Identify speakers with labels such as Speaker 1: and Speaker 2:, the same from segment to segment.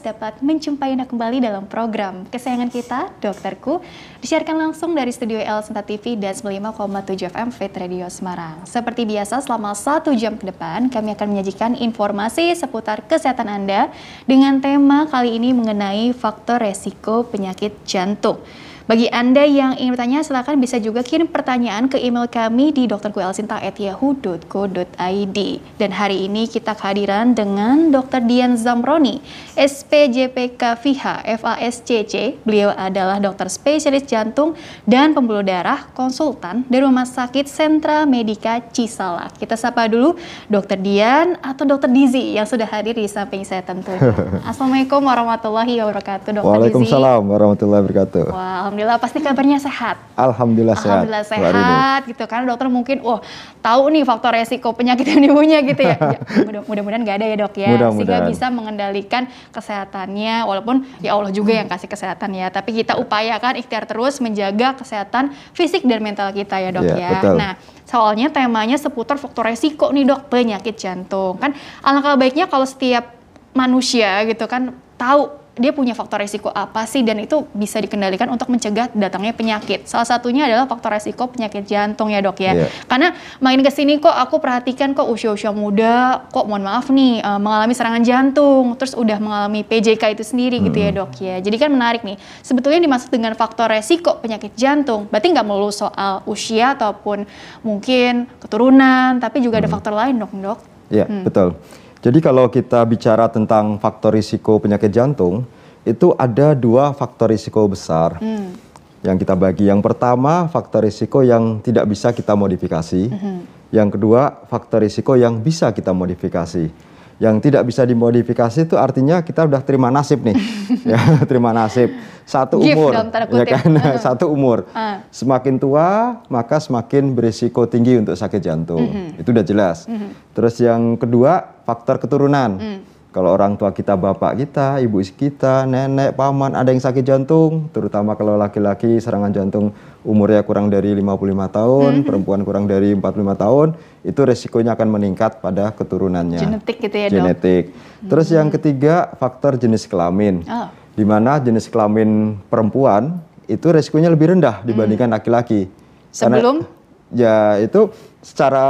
Speaker 1: dapat menjumpai Anda kembali dalam program kesayangan kita, Dokterku, disiarkan langsung dari studio L Senta TV dan 95,7 FM Fit Radio Semarang. Seperti biasa, selama satu jam ke depan, kami akan menyajikan informasi seputar kesehatan Anda dengan tema kali ini mengenai faktor resiko penyakit jantung. Bagi Anda yang ingin bertanya, silakan bisa juga kirim pertanyaan ke email kami di drkuelsinta.yahoo.co.id. Dan hari ini kita kehadiran dengan Dr. Dian Zamroni, SPJPK FIHA, FASCC. Beliau adalah dokter spesialis jantung dan pembuluh darah, konsultan dari Rumah Sakit Sentra Medika Cisalak. Kita sapa dulu Dr. Dian atau Dr. Dizi yang sudah hadir di samping saya tentunya. Assalamualaikum warahmatullahi wabarakatuh,
Speaker 2: Dr. Waalaikumsalam warahmatullahi wabarakatuh.
Speaker 1: Wow, Alhamdulillah pasti kabarnya sehat.
Speaker 2: Alhamdulillah sehat.
Speaker 1: Alhamdulillah sehat gitu kan dokter mungkin wah tahu nih faktor resiko penyakit yang punya gitu ya. ya mudah-mudahan nggak ada ya dok ya. Mudah Sehingga bisa mengendalikan kesehatannya walaupun ya Allah juga yang kasih kesehatan ya. Tapi kita upayakan ikhtiar terus menjaga kesehatan fisik dan mental kita ya dok ya. ya.
Speaker 2: Betul.
Speaker 1: Nah soalnya temanya seputar faktor resiko nih dok penyakit jantung kan alangkah baiknya kalau setiap manusia gitu kan tahu dia punya faktor resiko apa sih dan itu bisa dikendalikan untuk mencegah datangnya penyakit. Salah satunya adalah faktor resiko penyakit jantung ya dok ya. Yeah. Karena main ke sini kok aku perhatikan kok usia-usia muda kok mohon maaf nih uh, mengalami serangan jantung, terus udah mengalami PJK itu sendiri hmm. gitu ya hmm. dok ya. Jadi kan menarik nih. Sebetulnya dimaksud dengan faktor resiko penyakit jantung, berarti nggak melulu soal usia ataupun mungkin keturunan, tapi juga hmm. ada faktor lain dok dok.
Speaker 2: Iya yeah, hmm. betul. Jadi kalau kita bicara tentang faktor risiko penyakit jantung, itu ada dua faktor risiko besar hmm. yang kita bagi. Yang pertama faktor risiko yang tidak bisa kita modifikasi. Hmm. Yang kedua faktor risiko yang bisa kita modifikasi yang tidak bisa dimodifikasi itu artinya kita udah terima nasib nih ya terima nasib satu umur ya kan uh. satu umur uh. semakin tua maka semakin berisiko tinggi untuk sakit jantung uh mhm. -huh. itu udah jelas uh mhm. -huh. terus yang kedua faktor keturunan uh kalau orang tua kita, bapak kita, ibu kita, nenek, paman ada yang sakit jantung, terutama kalau laki-laki serangan jantung umurnya kurang dari 55 tahun, hmm. perempuan kurang dari 45 tahun, itu resikonya akan meningkat pada keturunannya.
Speaker 1: Genetik gitu ya,
Speaker 2: Genetik. Dok? Terus hmm. yang ketiga, faktor jenis kelamin. Oh. Di mana jenis kelamin perempuan itu resikonya lebih rendah dibandingkan hmm. laki-laki. Hmm.
Speaker 1: Sebelum?
Speaker 2: Karena, ya itu secara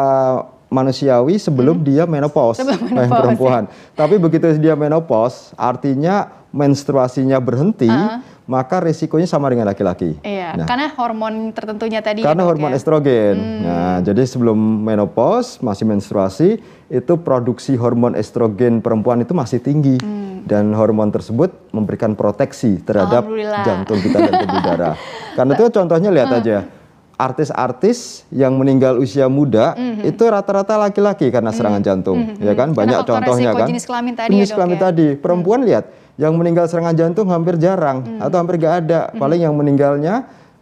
Speaker 2: manusiawi sebelum hmm. dia menopause, sebelum menopause perempuan. Ya. Tapi begitu dia menopause, artinya menstruasinya berhenti, uh -huh. maka risikonya sama dengan laki-laki.
Speaker 1: Iya, nah, karena hormon tertentunya tadi.
Speaker 2: Ya, karena ya, hormon ya? estrogen. Hmm. Nah, jadi sebelum menopause masih menstruasi, itu produksi hormon estrogen perempuan itu masih tinggi. Hmm. Dan hormon tersebut memberikan proteksi terhadap jantung kita dan pembuluh darah. Karena itu contohnya lihat aja artis-artis yang meninggal usia muda mm-hmm. itu rata-rata laki-laki karena mhm. serangan mm-hmm. jantung, mm-hmm. ya kan? Banyak karena contohnya kan.
Speaker 1: Jenis kelamin tadi.
Speaker 2: Jenis ya, kelamin ya? tadi. Perempuan mm-hmm. lihat yang meninggal serangan jantung hampir jarang mm-hmm. atau hampir gak ada. Mm-hmm. Paling yang meninggalnya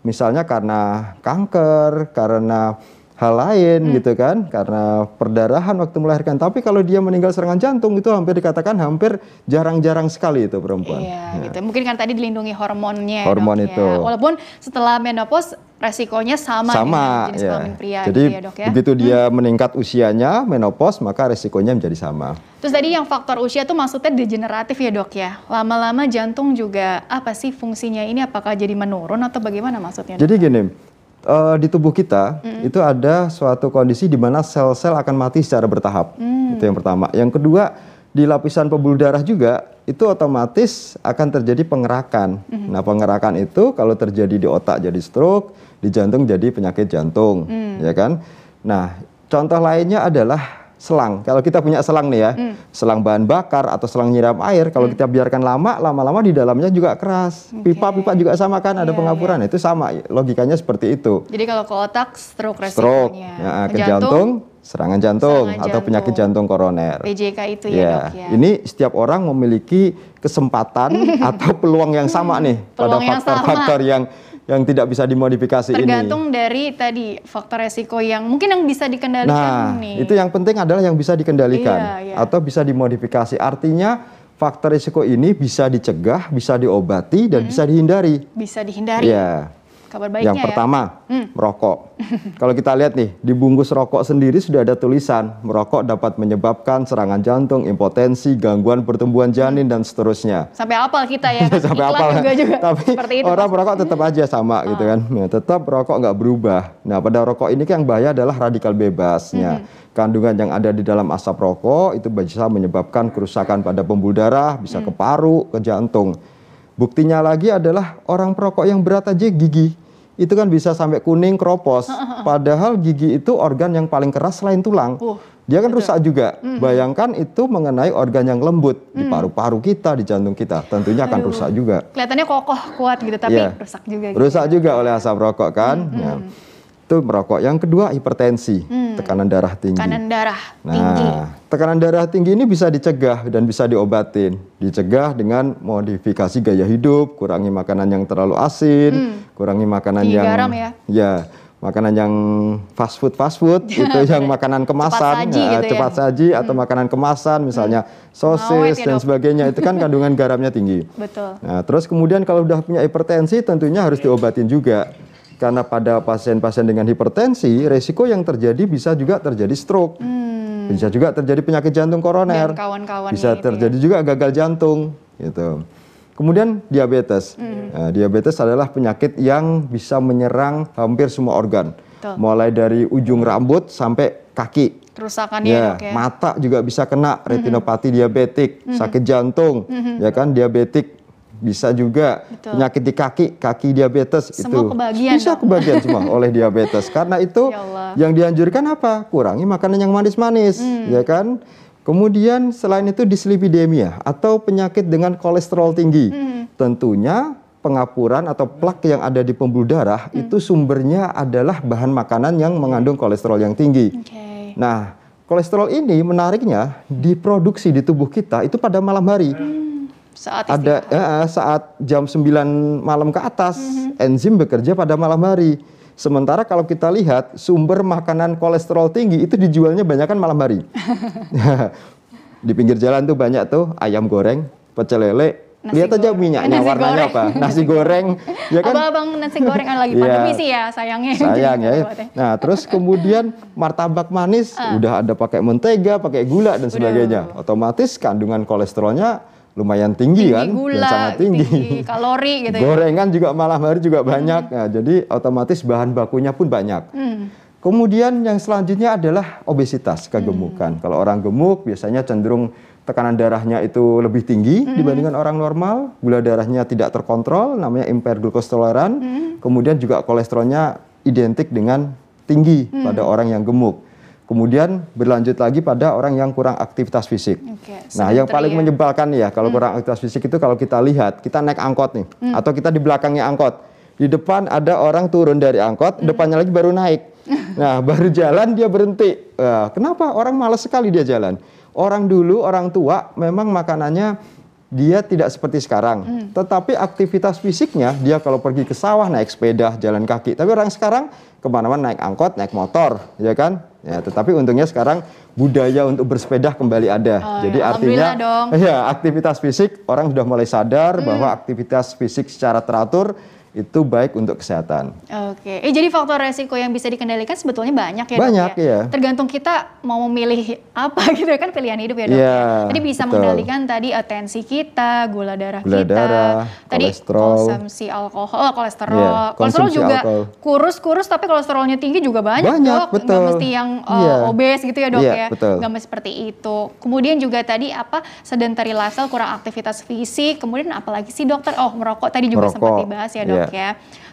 Speaker 2: misalnya karena kanker, karena hal lain hmm. gitu kan karena perdarahan waktu melahirkan tapi kalau dia meninggal serangan jantung itu hampir dikatakan hampir jarang-jarang sekali itu perempuan
Speaker 1: iya ya. gitu mungkin kan tadi dilindungi hormonnya
Speaker 2: hormon dok, itu
Speaker 1: ya. walaupun setelah menopause resikonya sama,
Speaker 2: sama
Speaker 1: jenis ya. kelamin pria
Speaker 2: jadi
Speaker 1: gitu ya, dok, ya?
Speaker 2: begitu dia hmm. meningkat usianya menopause maka resikonya menjadi sama
Speaker 1: terus tadi yang faktor usia itu maksudnya degeneratif ya dok ya lama-lama jantung juga apa sih fungsinya ini apakah jadi menurun atau bagaimana maksudnya
Speaker 2: dok? jadi gini uh, di tubuh kita mm. itu ada suatu kondisi di mana sel-sel akan mati secara bertahap. Mm. Itu yang pertama. Yang kedua, di lapisan pembuluh darah juga itu otomatis akan terjadi pengerakan. Mm. Nah, pengerakan itu kalau terjadi di otak jadi stroke, di jantung jadi penyakit jantung, mm. ya kan? Nah, contoh lainnya adalah selang. Kalau kita punya selang nih ya, hmm. selang bahan bakar atau selang nyiram air, kalau hmm. kita biarkan lama, lama-lama di dalamnya juga keras. Pipa-pipa okay. juga sama kan, ada yeah, pengapuran. Yeah. Itu sama, logikanya seperti itu.
Speaker 1: Jadi kalau ke otak, stroke resikonya.
Speaker 2: Stroke, ya, ke, jantung, jantung serangan jantung serangan atau penyakit jantung koroner.
Speaker 1: PJK itu ya, ya dok ya.
Speaker 2: Ini setiap orang memiliki kesempatan atau peluang yang sama nih peluang pada faktor-faktor yang, yang yang tidak bisa dimodifikasi
Speaker 1: Tergantung
Speaker 2: ini.
Speaker 1: Tergantung dari tadi faktor resiko yang mungkin yang bisa dikendalikan
Speaker 2: nah, nih. itu yang penting adalah yang bisa dikendalikan iya, iya. atau bisa dimodifikasi. Artinya faktor resiko ini bisa dicegah, bisa diobati dan hmm. bisa dihindari.
Speaker 1: Bisa dihindari.
Speaker 2: Ya.
Speaker 1: Kabar baiknya
Speaker 2: yang
Speaker 1: ya.
Speaker 2: pertama, merokok. Kalau kita lihat nih, di bungkus rokok sendiri sudah ada tulisan, merokok dapat menyebabkan serangan jantung, impotensi, gangguan pertumbuhan janin dan seterusnya.
Speaker 1: Sampai apal kita ya.
Speaker 2: Sampai
Speaker 1: Iklan
Speaker 2: apa?
Speaker 1: juga juga.
Speaker 2: Tapi
Speaker 1: itu.
Speaker 2: orang merokok tetap aja sama gitu kan. Nah, tetap rokok nggak berubah. Nah, pada rokok ini kan yang bahaya adalah radikal bebasnya. Kandungan yang ada di dalam asap rokok itu bisa menyebabkan kerusakan pada pembuluh darah, bisa ke paru, ke jantung. Buktinya lagi adalah orang perokok yang berat aja gigi itu kan bisa sampai kuning keropos. Padahal gigi itu organ yang paling keras selain tulang.
Speaker 1: Uh,
Speaker 2: Dia kan rusak juga. Bayangkan itu mengenai organ yang lembut di paru-paru kita, di jantung kita. Tentunya akan rusak juga.
Speaker 1: Kelihatannya kokoh kuat gitu tapi
Speaker 2: Iya.
Speaker 1: rusak juga gitu.
Speaker 2: Rusak juga oleh asap rokok kan. Nah, itu merokok. Yang kedua hipertensi, tekanan darah tinggi.
Speaker 1: Kanan darah tinggi.
Speaker 2: Nah, tekanan darah tinggi ini bisa dicegah dan bisa diobatin. Dicegah dengan modifikasi gaya hidup, kurangi makanan yang terlalu asin, kurangi makanan
Speaker 1: Tinggi
Speaker 2: yang
Speaker 1: garam ya.
Speaker 2: ya, makanan yang fast food fast food itu yang makanan kemasan,
Speaker 1: saji
Speaker 2: ya,
Speaker 1: gitu ya.
Speaker 2: cepat saji atau makanan kemasan misalnya sosis
Speaker 1: Awet ya,
Speaker 2: dan sebagainya itu kan kandungan garamnya tinggi.
Speaker 1: Betul.
Speaker 2: Nah, terus kemudian kalau udah punya hipertensi tentunya harus diobatin juga. Karena pada pasien-pasien dengan hipertensi, resiko yang terjadi bisa juga terjadi stroke. Bisa juga terjadi penyakit jantung koroner. Bisa
Speaker 1: gitu ya.
Speaker 2: terjadi juga gagal jantung gitu. Kemudian diabetes. Nah, diabetes adalah penyakit yang bisa menyerang hampir semua organ.
Speaker 1: Betul.
Speaker 2: Mulai dari ujung rambut sampai kaki.
Speaker 1: Kerusakannya
Speaker 2: Ya,
Speaker 1: dok ya.
Speaker 2: mata juga bisa kena retinopati diabetik, sakit jantung, ya kan diabetik bisa juga
Speaker 1: Betul.
Speaker 2: penyakit di kaki, kaki diabetes
Speaker 1: Semua
Speaker 2: itu
Speaker 1: kebagian,
Speaker 2: bisa
Speaker 1: Dok.
Speaker 2: kebagian semua oleh diabetes. Karena itu
Speaker 1: Ya Allah.
Speaker 2: yang dianjurkan apa? Kurangi makanan yang manis-manis,
Speaker 1: Hmm.
Speaker 2: ya kan? Kemudian selain itu dislipidemia atau penyakit dengan kolesterol tinggi.
Speaker 1: Hmm.
Speaker 2: Tentunya pengapuran atau plak yang ada di pembuluh darah
Speaker 1: Hmm.
Speaker 2: itu sumbernya adalah bahan makanan yang mengandung kolesterol yang tinggi.
Speaker 1: Oke.
Speaker 2: Nah, kolesterol ini menariknya diproduksi di tubuh kita itu pada malam hari.
Speaker 1: Saat
Speaker 2: Ada
Speaker 1: istirahat.
Speaker 2: eh, saat jam 9 malam ke atas,
Speaker 1: Mm-hmm.
Speaker 2: enzim bekerja pada malam hari. Sementara kalau kita lihat sumber makanan kolesterol tinggi itu dijualnya banyak kan malam hari. di pinggir jalan tuh banyak tuh ayam goreng, pecel lele.
Speaker 1: Nasi
Speaker 2: Lihat aja
Speaker 1: goreng.
Speaker 2: minyaknya
Speaker 1: Nasi
Speaker 2: warnanya
Speaker 1: goreng.
Speaker 2: apa. Nasi goreng, ya kan?
Speaker 1: Abang-abang nasi goreng lagi pandemi sih ya sayangnya.
Speaker 2: sayang ya. Nah, terus kemudian martabak manis
Speaker 1: Ah.
Speaker 2: udah ada pakai mentega, pakai gula dan sebagainya. Otomatis kandungan kolesterolnya lumayan tinggi, kan
Speaker 1: gula,
Speaker 2: sangat tinggi.
Speaker 1: kalori gitu ya.
Speaker 2: Gorengan juga malam hari juga banyak. Nah, jadi otomatis bahan bakunya pun banyak.
Speaker 1: Hmm.
Speaker 2: Kemudian yang selanjutnya adalah obesitas, kegemukan. Kalau orang gemuk biasanya cenderung tekanan darahnya itu lebih tinggi dibandingkan orang normal, gula darahnya tidak terkontrol, namanya impaired glucose tolerant. Kemudian juga kolesterolnya identik dengan tinggi pada orang yang gemuk. Kemudian berlanjut lagi pada orang yang kurang aktivitas fisik.
Speaker 1: Oke,
Speaker 2: Nah, yang paling
Speaker 1: ya.
Speaker 2: menyebalkan ya kalau kurang aktivitas fisik itu kalau kita lihat, kita naik angkot nih atau kita di belakangnya angkot. Di depan ada orang turun dari angkot, depannya lagi baru naik. Nah, baru jalan dia berhenti. Nah, kenapa? Orang malas sekali dia jalan. Orang dulu, orang tua memang makanannya dia tidak seperti sekarang. Tetapi aktivitas fisiknya dia kalau pergi ke sawah naik sepeda, jalan kaki. Tapi orang sekarang ke mana-mana naik angkot, naik motor, ya kan? Ya, tetapi untungnya sekarang budaya untuk bersepeda kembali ada.
Speaker 1: Oh,
Speaker 2: Jadi
Speaker 1: ya,
Speaker 2: artinya
Speaker 1: dong.
Speaker 2: ya aktivitas fisik orang sudah mulai sadar bahwa aktivitas fisik secara teratur itu baik untuk kesehatan.
Speaker 1: Oke, eh, jadi faktor resiko yang bisa dikendalikan sebetulnya banyak ya
Speaker 2: Banyak,
Speaker 1: dok ya.
Speaker 2: iya.
Speaker 1: Tergantung kita mau memilih apa gitu ya kan pilihan hidup ya dok.
Speaker 2: Iya,
Speaker 1: Jadi bisa
Speaker 2: betul.
Speaker 1: mengendalikan tadi eh, tensi kita, gula darah
Speaker 2: Gula
Speaker 1: kita,
Speaker 2: darah,
Speaker 1: tadi
Speaker 2: kolesterol.
Speaker 1: konsumsi alkohol, oh, kolesterol,
Speaker 2: Iya,
Speaker 1: kolesterol juga kurus-kurus tapi kolesterolnya tinggi juga banyak,
Speaker 2: Banyak,
Speaker 1: dok.
Speaker 2: Betul.
Speaker 1: mesti yang eh,
Speaker 2: Iya.
Speaker 1: obes gitu ya dok
Speaker 2: Iya,
Speaker 1: ya.
Speaker 2: betul.
Speaker 1: Nggak mesti seperti itu. Kemudian juga tadi apa sedentary lifestyle, kurang aktivitas fisik. Kemudian apalagi sih dokter? Oh merokok tadi juga sempat
Speaker 2: Merokok,
Speaker 1: dibahas ya dok
Speaker 2: iya.
Speaker 1: ya.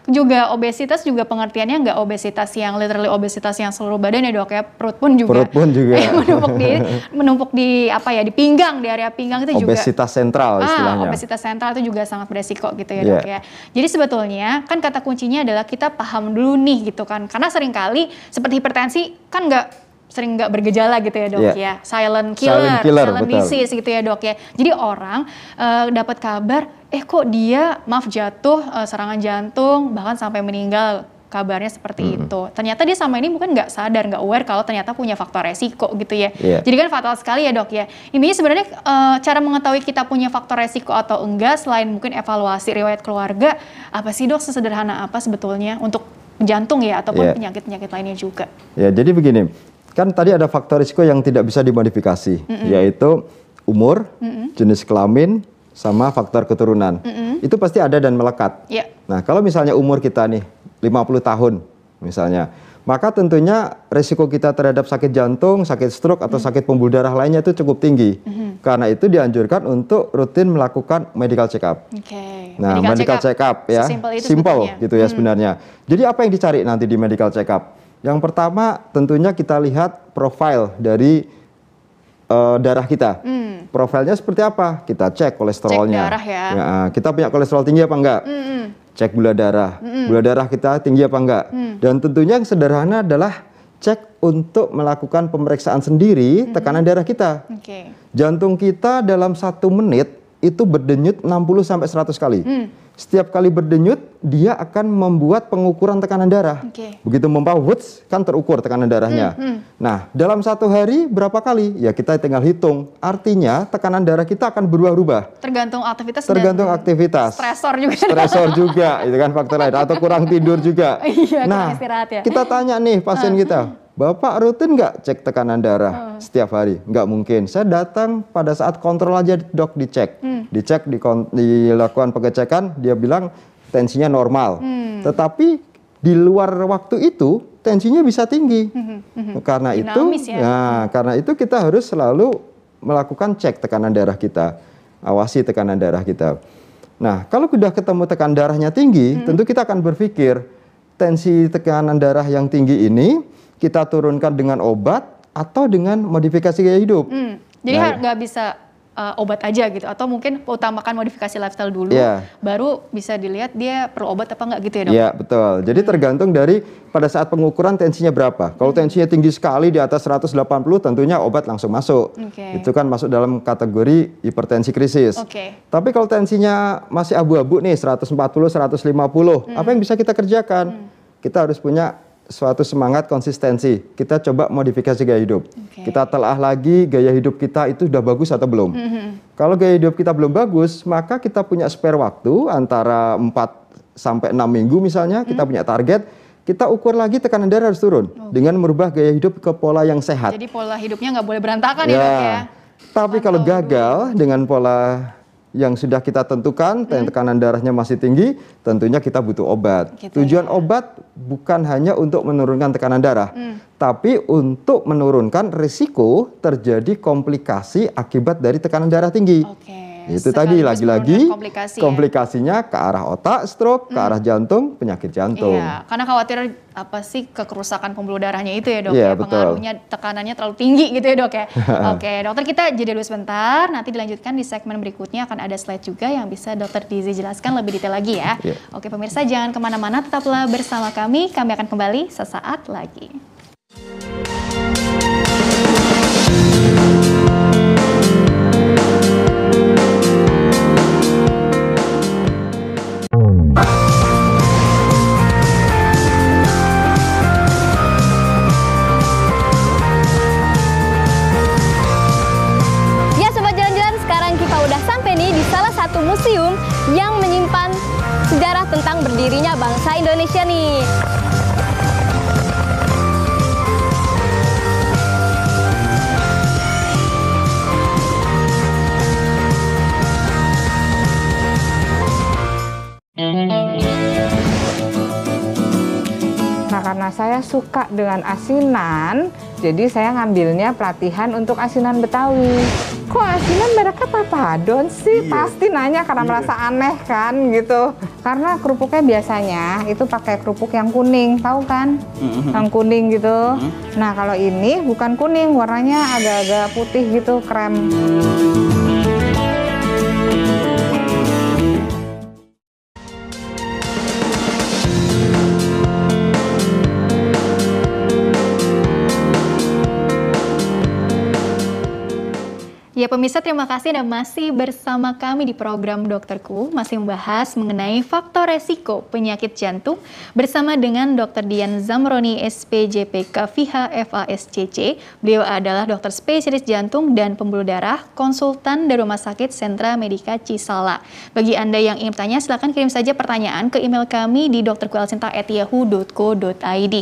Speaker 1: Juga obesitas juga pengertiannya nggak obesitas yang literally obesitas yang seluruh badan ya dok ya. Perut pun juga.
Speaker 2: Perut pun juga.
Speaker 1: Eh, menumpuk di menumpuk di apa ya di pinggang di area pinggang itu juga.
Speaker 2: Obesitas sentral
Speaker 1: Ah,
Speaker 2: istilahnya.
Speaker 1: obesitas sentral itu juga sangat beresiko gitu ya
Speaker 2: Iya.
Speaker 1: dok ya. Jadi sebetulnya kan kata kuncinya adalah kita paham dulu nih gitu kan. Karena sering kali seperti hipertensi kan nggak sering nggak bergejala gitu ya dok
Speaker 2: Iya.
Speaker 1: ya. Silent killer,
Speaker 2: Silent killer, betul.
Speaker 1: disease gitu ya dok ya. Jadi orang eh, dapat kabar, eh kok dia maaf jatuh eh, serangan jantung bahkan sampai meninggal kabarnya seperti itu. Ternyata dia sama ini mungkin nggak sadar, nggak aware kalau ternyata punya faktor resiko gitu ya.
Speaker 2: Iya.
Speaker 1: Jadi kan fatal sekali ya dok ya. Intinya sebenarnya eh, cara mengetahui kita punya faktor resiko atau enggak selain mungkin evaluasi riwayat keluarga, apa sih dok sesederhana apa sebetulnya untuk jantung ya ataupun
Speaker 2: Iya.
Speaker 1: penyakit-penyakit lainnya juga.
Speaker 2: Ya, jadi begini, kan tadi ada faktor risiko yang tidak bisa dimodifikasi, yaitu umur, jenis kelamin, sama faktor keturunan. Itu pasti ada dan melekat.
Speaker 1: Iya.
Speaker 2: Nah, kalau misalnya umur kita nih 50 tahun misalnya, maka tentunya resiko kita terhadap sakit jantung, sakit stroke atau sakit pembuluh darah lainnya itu cukup tinggi. Karena itu dianjurkan untuk rutin melakukan medical check up.
Speaker 1: Oke.
Speaker 2: Nah, medical, check up, ya,
Speaker 1: Sesimpel itu
Speaker 2: simple
Speaker 1: sebetulnya. Hmm.
Speaker 2: gitu ya sebenarnya. Jadi apa yang dicari nanti di medical check up? Yang pertama tentunya kita lihat profil dari eh, darah kita. Profilnya seperti apa? Kita cek kolesterolnya.
Speaker 1: Hmm. darah ya.
Speaker 2: kita punya kolesterol tinggi apa enggak?
Speaker 1: Mm-mm.
Speaker 2: Cek gula darah. Gula darah kita tinggi apa enggak?
Speaker 1: Mm.
Speaker 2: Dan tentunya yang sederhana adalah cek untuk melakukan pemeriksaan sendiri tekanan darah kita.
Speaker 1: Oke.
Speaker 2: Jantung kita dalam satu menit itu berdenyut 60 sampai 100 kali.
Speaker 1: Hmm.
Speaker 2: Setiap kali berdenyut, dia akan membuat pengukuran tekanan darah.
Speaker 1: Oke.
Speaker 2: Begitu mempa, wuts, kan terukur tekanan darahnya.
Speaker 1: Hmm,
Speaker 2: Nah, dalam satu hari berapa kali? Ya kita tinggal hitung. Artinya tekanan darah kita akan berubah-ubah.
Speaker 1: Tergantung aktivitas
Speaker 2: Tergantung
Speaker 1: dan
Speaker 2: aktivitas.
Speaker 1: stresor juga.
Speaker 2: Stresor juga, itu kan faktor lain. Atau kurang tidur juga.
Speaker 1: Iya, kurang
Speaker 2: nah,
Speaker 1: istirahat ya.
Speaker 2: kita tanya nih pasien kita, Bapak rutin nggak cek tekanan darah setiap hari? Nggak mungkin. Saya datang pada saat kontrol aja dok dicek.
Speaker 1: Hmm.
Speaker 2: Dicek, dikon- dilakukan pengecekan, dia bilang tensinya normal.
Speaker 1: Hmm.
Speaker 2: Tetapi di luar waktu itu tensinya bisa tinggi. Karena itu,
Speaker 1: Hmm, Dinamis ya.
Speaker 2: Nah, karena itu kita harus selalu melakukan cek tekanan darah kita, awasi tekanan darah kita. Nah, kalau sudah ketemu tekanan darahnya tinggi,
Speaker 1: Hmm.
Speaker 2: tentu kita akan berpikir tensi tekanan darah yang tinggi ini kita turunkan dengan obat atau dengan modifikasi gaya hidup.
Speaker 1: Hmm. Jadi
Speaker 2: Nah,
Speaker 1: har- nggak bisa uh, obat aja gitu atau mungkin utamakan modifikasi lifestyle dulu
Speaker 2: Iya.
Speaker 1: baru bisa dilihat dia perlu obat apa nggak gitu ya dok?
Speaker 2: Iya betul. Jadi tergantung dari pada saat pengukuran tensinya berapa. Kalau tensinya tinggi sekali di atas 180 tentunya obat langsung masuk.
Speaker 1: Oke.
Speaker 2: Itu kan masuk dalam kategori hipertensi krisis.
Speaker 1: Oke.
Speaker 2: Tapi kalau tensinya masih abu-abu nih 140, 150, apa yang bisa kita kerjakan? Kita harus punya suatu semangat konsistensi. Kita coba modifikasi gaya hidup.
Speaker 1: Oke.
Speaker 2: Kita telah lagi gaya hidup kita itu sudah bagus atau belum. Kalau gaya hidup kita belum bagus, maka kita punya spare waktu antara 4 sampai 6 minggu misalnya, kita punya target, kita ukur lagi tekanan darah harus turun dengan merubah gaya hidup ke pola yang sehat.
Speaker 1: Jadi pola hidupnya nggak boleh berantakan ya, ya?
Speaker 2: Tapi kalau gagal dengan pola yang sudah kita tentukan, dan tekanan darahnya masih tinggi, tentunya kita butuh obat.
Speaker 1: Gitu
Speaker 2: Tujuan
Speaker 1: ya.
Speaker 2: obat bukan hanya untuk menurunkan tekanan darah,
Speaker 1: Hmm.
Speaker 2: tapi untuk menurunkan risiko terjadi komplikasi akibat dari tekanan darah tinggi.
Speaker 1: Oke.
Speaker 2: Itu tadi lagi-lagi
Speaker 1: komplikasi ya?
Speaker 2: komplikasinya ke arah otak, stroke, ke arah jantung, penyakit jantung.
Speaker 1: Iya, karena khawatir apa sih ke kerusakan pembuluh darahnya itu ya dok
Speaker 2: Iya,
Speaker 1: ya,
Speaker 2: betul.
Speaker 1: pengaruhnya tekanannya terlalu tinggi gitu ya dok ya. Oke, dokter kita jeda dulu sebentar, nanti dilanjutkan di segmen berikutnya akan ada slide juga yang bisa dokter Dizi jelaskan lebih detail lagi ya.
Speaker 2: Iya.
Speaker 1: Oke pemirsa jangan ke mana-mana, tetaplah bersama kami, kami akan kembali sesaat lagi.
Speaker 3: Satu museum yang menyimpan sejarah tentang berdirinya bangsa Indonesia nih.
Speaker 4: Saya suka dengan asinan, jadi saya ngambilnya pelatihan untuk asinan Betawi. Kok asinan mereka papadon sih?
Speaker 2: Iya.
Speaker 4: Pasti nanya karena merasa aneh kan gitu. Karena kerupuknya biasanya itu pakai kerupuk yang kuning, tahu kan? Yang kuning gitu. Nah, kalau ini bukan kuning, warnanya agak-agak putih gitu, krem.
Speaker 1: Ya pemirsa terima kasih Anda masih bersama kami di program Dokterku masih membahas mengenai faktor resiko penyakit jantung bersama dengan Dr. Dian Zamroni SPJPK FIHA FASCC. Beliau adalah dokter spesialis jantung dan pembuluh darah, konsultan dari Rumah Sakit Sentra Medika Cisala. Bagi Anda yang ingin bertanya silakan kirim saja pertanyaan ke email kami di dokterkualsinta@yahoo.co.id.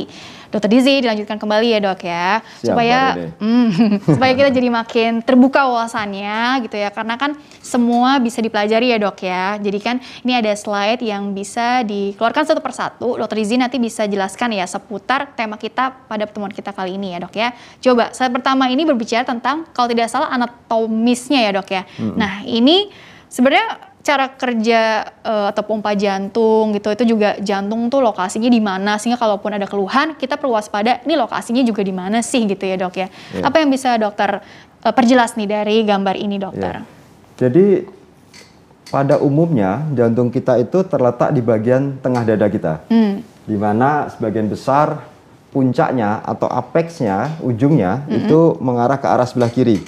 Speaker 1: Dokter Dizi dilanjutkan kembali ya dok ya.
Speaker 2: Siap,
Speaker 1: supaya. Hmm, supaya kita jadi makin terbuka wawasannya gitu ya. Karena kan semua bisa dipelajari ya dok ya. Jadi kan ini ada slide yang bisa dikeluarkan satu persatu. Dokter Izzy nanti bisa jelaskan ya seputar tema kita pada pertemuan kita kali ini ya dok ya. Coba slide pertama ini berbicara tentang kalau tidak salah anatomisnya ya dok ya. Nah ini sebenarnya cara kerja eh, atau pompa jantung gitu itu juga jantung tuh lokasinya di mana sehingga kalaupun ada keluhan kita perlu waspada ini lokasinya juga di mana sih gitu ya dok ya
Speaker 2: Iya.
Speaker 1: apa yang bisa dokter eh, perjelas nih dari gambar ini dokter
Speaker 2: Ya. Jadi pada umumnya jantung kita itu terletak di bagian tengah dada kita,
Speaker 1: Hmm.
Speaker 2: di mana sebagian besar puncaknya atau apexnya, ujungnya itu mengarah ke arah sebelah kiri.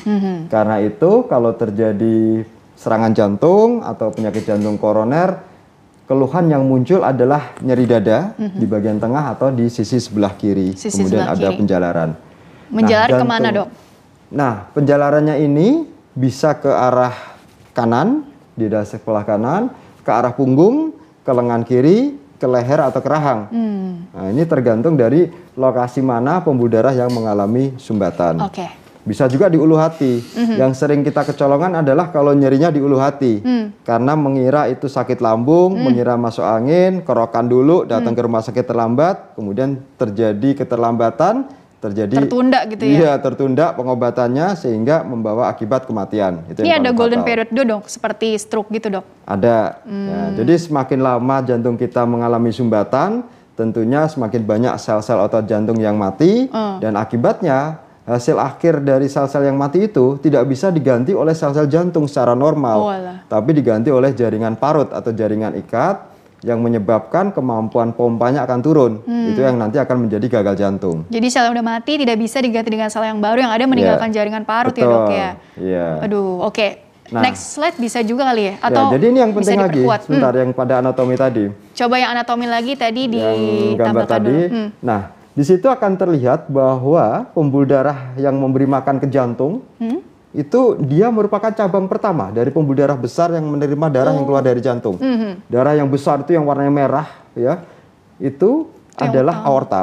Speaker 2: Karena itu kalau terjadi serangan jantung atau penyakit jantung koroner, keluhan yang muncul adalah nyeri dada di bagian tengah atau di sisi sebelah kiri.
Speaker 1: Sisi
Speaker 2: Kemudian
Speaker 1: sebelah
Speaker 2: ada
Speaker 1: kiri.
Speaker 2: penjalaran.
Speaker 1: Menjalar
Speaker 2: jantung-
Speaker 1: ke mana, Dok?
Speaker 2: Nah, penjalarannya ini bisa ke arah kanan, di dasar sebelah kanan, ke arah punggung, ke lengan kiri, ke leher atau ke rahang.
Speaker 1: Hmm.
Speaker 2: Nah, ini tergantung dari lokasi mana pembuluh darah yang mengalami sumbatan.
Speaker 1: oke
Speaker 2: Bisa juga di ulu hati.
Speaker 1: Mhm.
Speaker 2: Yang sering kita kecolongan adalah kalau nyerinya di ulu hati.
Speaker 1: Hmm.
Speaker 2: Karena mengira itu sakit lambung, mengira masuk angin, kerokan dulu, datang
Speaker 1: Hmm.
Speaker 2: ke rumah sakit terlambat, kemudian terjadi keterlambatan, terjadi
Speaker 1: Tertunda gitu ya?
Speaker 2: Iya, tertunda pengobatannya sehingga membawa akibat kematian. Itu
Speaker 1: ini ada golden
Speaker 2: fatal.
Speaker 1: period dong seperti stroke gitu dok
Speaker 2: Ada.
Speaker 1: Hmm.
Speaker 2: Ya, jadi semakin lama jantung kita mengalami sumbatan, tentunya semakin banyak sel-sel otot jantung yang mati
Speaker 1: Hmm.
Speaker 2: dan akibatnya hasil akhir dari sel-sel yang mati itu tidak bisa diganti oleh sel-sel jantung secara normal,
Speaker 1: Oh, alah.
Speaker 2: tapi diganti oleh jaringan parut atau jaringan ikat yang menyebabkan kemampuan pompanya akan turun.
Speaker 1: Hmm.
Speaker 2: Itu yang nanti akan menjadi gagal jantung.
Speaker 1: jadi sel yang udah mati tidak bisa diganti dengan sel yang baru yang ada meninggalkan jaringan parut ya dok
Speaker 2: Betul.
Speaker 1: ya
Speaker 2: Iya.
Speaker 1: aduh oke
Speaker 2: Nah.
Speaker 1: next slide bisa juga kali ya
Speaker 2: Ya,
Speaker 1: atau
Speaker 2: jadi ini yang penting lagi?
Speaker 1: Hmm.
Speaker 2: sebentar yang pada anatomi tadi.
Speaker 1: coba yang anatomi lagi tadi
Speaker 2: yang gambar
Speaker 1: ditambahkan
Speaker 2: tadi.
Speaker 1: dulu Hmm.
Speaker 2: Nah, di situ akan terlihat bahwa pembuluh darah yang memberi makan ke jantung
Speaker 1: Hmm?
Speaker 2: itu dia merupakan cabang pertama dari pembuluh darah besar yang menerima darah yang keluar dari jantung.
Speaker 1: Mhm.
Speaker 2: Darah yang besar itu yang warnanya merah, ya, itu
Speaker 1: yang
Speaker 2: adalah aorta.